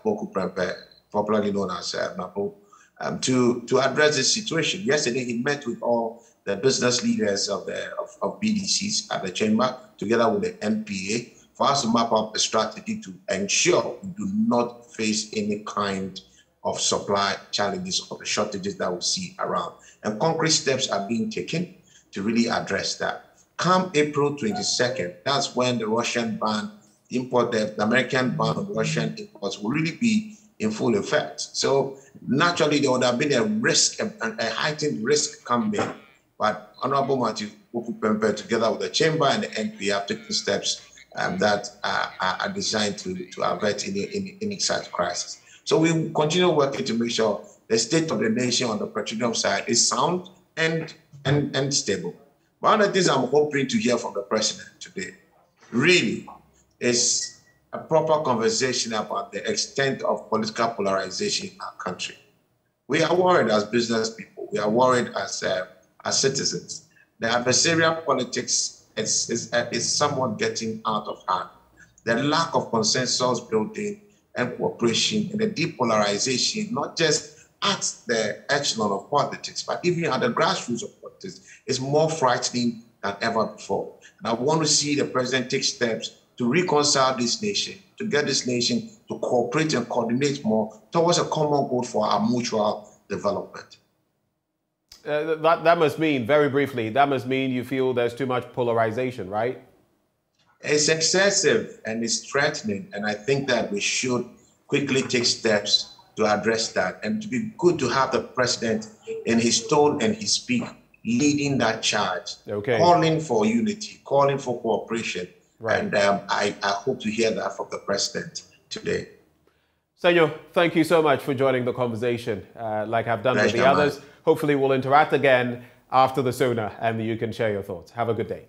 popularly known as uh, Napo, um, to, to address this situation. Yesterday, he met with all the business leaders of the of, of BDCs at the chamber, together with the NPA, for us to map up a strategy to ensure we do not face any kind of supply challenges or the shortages that we see around. And concrete steps are being taken to really address that. Come April 22nd, that's when the Russian ban, import, the American ban on Russian imports will really be in full effect. So naturally, there would have been a risk, a, a heightened risk coming. But Honorable Matthew Opoku Prempeh, together with the Chamber and the NP, have taken steps um, that are, are, designed to, to avert any, any, any such crisis. So we continue working to make sure the state of the nation on the petroleum side is sound and, and, and stable. One of the things I'm hoping to hear from the president today really is a proper conversation about the extent of political polarization in our country. We are worried as business people. We are worried as, uh, as citizens. The adversarial politics is, is, uh, is somewhat getting out of hand. The lack of consensus building and cooperation and the depolarization, not just at the echelon of politics, but even at the grassroots of politics, is more frightening than ever before. And I want to see the president take steps to reconcile this nation, to get this nation to cooperate and coordinate more towards a common goal for our mutual development. Uh, that, that must mean, very briefly, that must mean you feel there's too much polarization, right? It's excessive and it's threatening. And I think that we should quickly take steps to address that. And to be good to have the president in his tone and his speak leading that charge, okay. calling for unity, calling for cooperation. Right. And um, I, I hope to hear that from the president today. Senyo, thank you so much for joining the conversation. Uh, like I've done with the others, hopefully we'll interact again after the SONA and you can share your thoughts. Have a good day.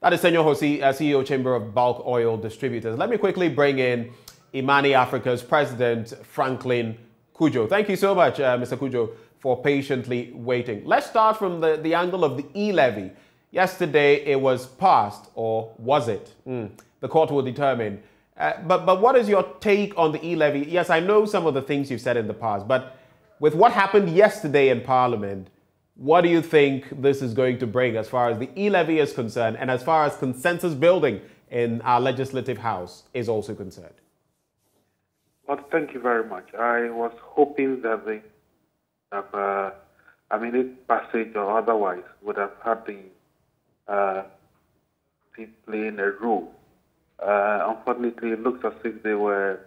That is Senyo Hosi, uh, CEO Chamber of Bulk Oil Distributors. Let me quickly bring in Imani Africa's President, Franklin Cudjoe. Thank you so much, uh, Mr. Cudjoe, for patiently waiting. Let's start from the, the angle of the e-levy. Yesterday it was passed, or was it? Mm, the court will determine. Uh, but, but what is your take on the e-levy? Yes, I know some of the things you've said in the past, but with what happened yesterday in Parliament, what do you think this is going to bring as far as the e-levy is concerned and as far as consensus building in our legislative house is also concerned? Well, thank you very much. I was hoping that the, uh, I mean, it passage or otherwise would have had the uh, playing a role. Uh, unfortunately, it looks as if they were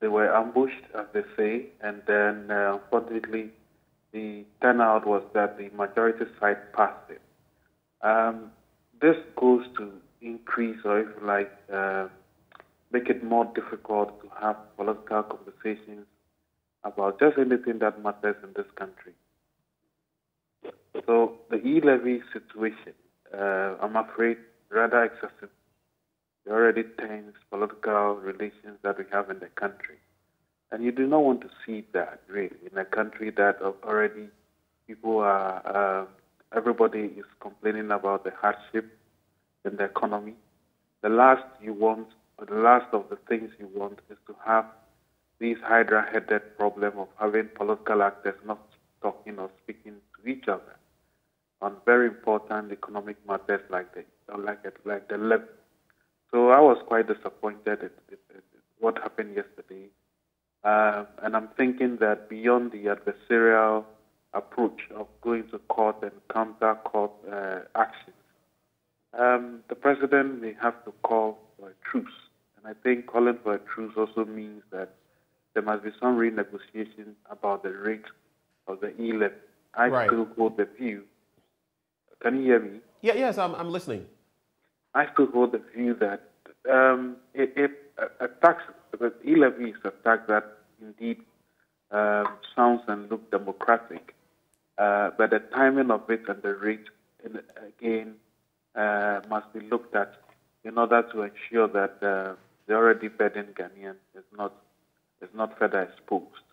they were ambushed, as they say, and then uh, unfortunately the turnout was that the majority side passed it. Um, this goes to increase, or if you like, uh, make it more difficult to have political conversations about just anything that matters in this country. So the e-levy situation, uh, I'm afraid, rather excessive. It already tends political relations that we have in the country. And you do not want to see that, really, in a country that already People are, uh, everybody is complaining about the hardship in the economy. The last you want, the last of the things you want, is to have this hydra-headed problem of having political actors not talking or speaking to each other on very important economic matters like the like like the levy. So I was quite disappointed at, at, at what happened yesterday, um, and I'm thinking that beyond the adversarial approach of going to court and counter court uh, actions, um, the president may have to call for a truce. And I think calling for a truce also means that there must be some renegotiation about the rate of the e levy. I right. still hold the view can you hear me? Yeah, yes, I'm, I'm listening. I still hold the view that um, it, it, a, tax, the e-levy is a tax that indeed uh, sounds and looks democratic, uh, but the timing of it and the rate, in, again, uh, must be looked at in order to ensure that uh, the already burdened Ghanaian is not is not further exposed.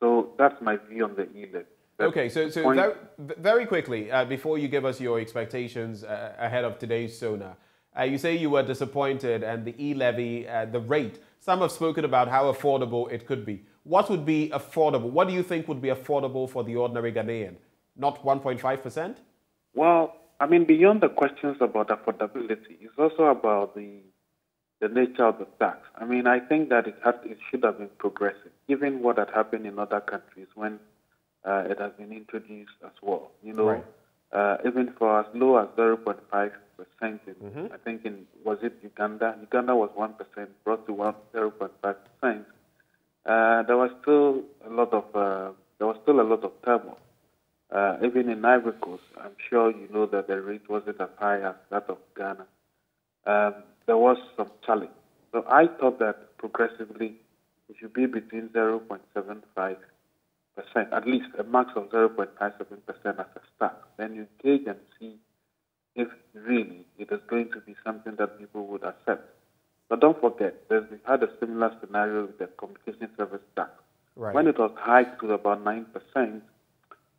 So that's my view on the e-levy. Okay, so, so very, very quickly, uh, before you give us your expectations uh, ahead of today's SONA, uh, you say you were disappointed and the e-levy, uh, the rate, some have spoken about how affordable it could be. What would be affordable? What do you think would be affordable for the ordinary Ghanaian? Not 1.5%? Well, I mean, beyond the questions about affordability, it's also about the the nature of the tax. I mean, I think that it, had, it should have been progressive, given what had happened in other countries when uh, it has been introduced as well. You know, right. uh, even for as low as 0.5 percent, mm-hmm. I think in was it Uganda? Uganda was one percent, brought to one 0.5 percent. Uh, there was still a lot of uh, there was still a lot of turmoil. Uh, even in Ivory Coast, I'm sure you know that the rate wasn't as high as that of Ghana. Um, there was some challenge. So I thought that progressively it should be between 0.75 percent, at least a max of 0.57% as a start. Then you gauge and see if really it is going to be something that people would accept. But don't forget, we had a similar scenario with the communication service tax. Right. When it was hiked to about 9%,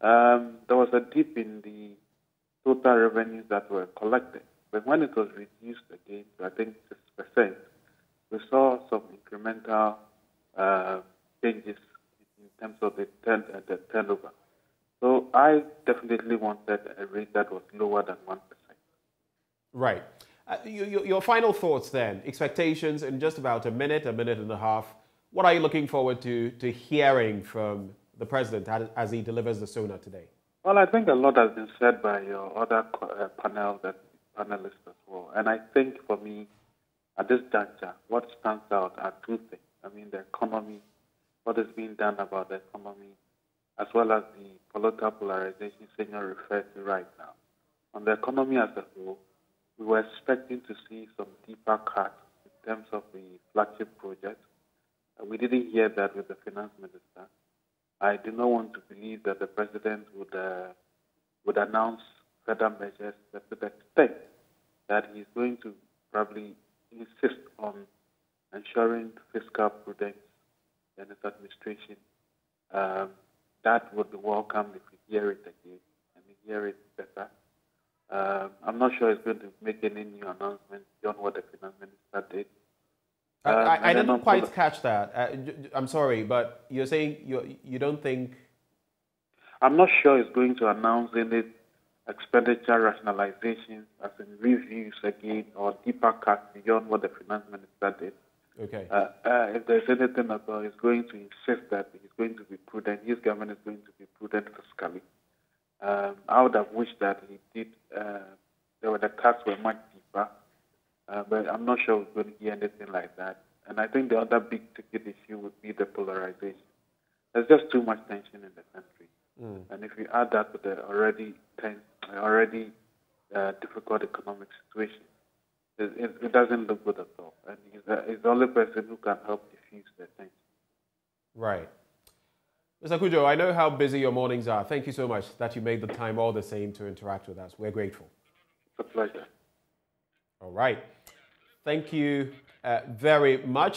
um, there was a dip in the total revenues that were collected. But when it was reduced again to, I think, 6%, we saw some incremental uh, changes in terms of the, turn, uh, the turnover. So I definitely wanted a rate that was lower than 1%. Right. Uh, your, your final thoughts then, expectations in just about a minute, a minute and a half. What are you looking forward to, to hearing from the president as, as he delivers the SONA today? Well, I think a lot has been said by your other uh, panel, that panelists as well. And I think for me, at this juncture, what stands out are two things. I mean, the economy what is being done about the economy, as well as the political polarization Senyo referred to right now. On the economy as a whole, we were expecting to see some deeper cuts in terms of the flagship project. Uh, we didn't hear that with the finance minister. I do not want to believe that the president would uh, would announce further measures that the extent that he's going to probably insist on ensuring fiscal prudence and its administration. Um, that would be welcome if we hear it again and we hear it better. Um, I'm not sure he's going to make any new announcement beyond what the finance minister did. Um, I, I didn't quite catch that. Uh, I'm sorry, but you're saying you you don't think. I'm not sure he's going to announce any expenditure rationalization as in reviews again or deeper cuts beyond what the finance minister did. Okay. Uh, uh, if there's anything about he's going to insist that he's going to be prudent, his government is going to be prudent fiscally. Um, I would have wished that he did. Uh, there were the cuts were much deeper, uh, but I'm not sure we're going to hear anything like that. And I think the other big ticket issue would be the polarization. There's just too much tension in the country, mm. and if you add that to the already tense, already uh, difficult economic situation, it, it, it, doesn't look good at all. And he's, uh, he's the only person who can help diffuse the tension. Right. Mr. Cudjoe, I know how busy your mornings are. Thank you so much that you made the time all the same to interact with us. We're grateful. It's a pleasure. All right. Thank you uh, very much.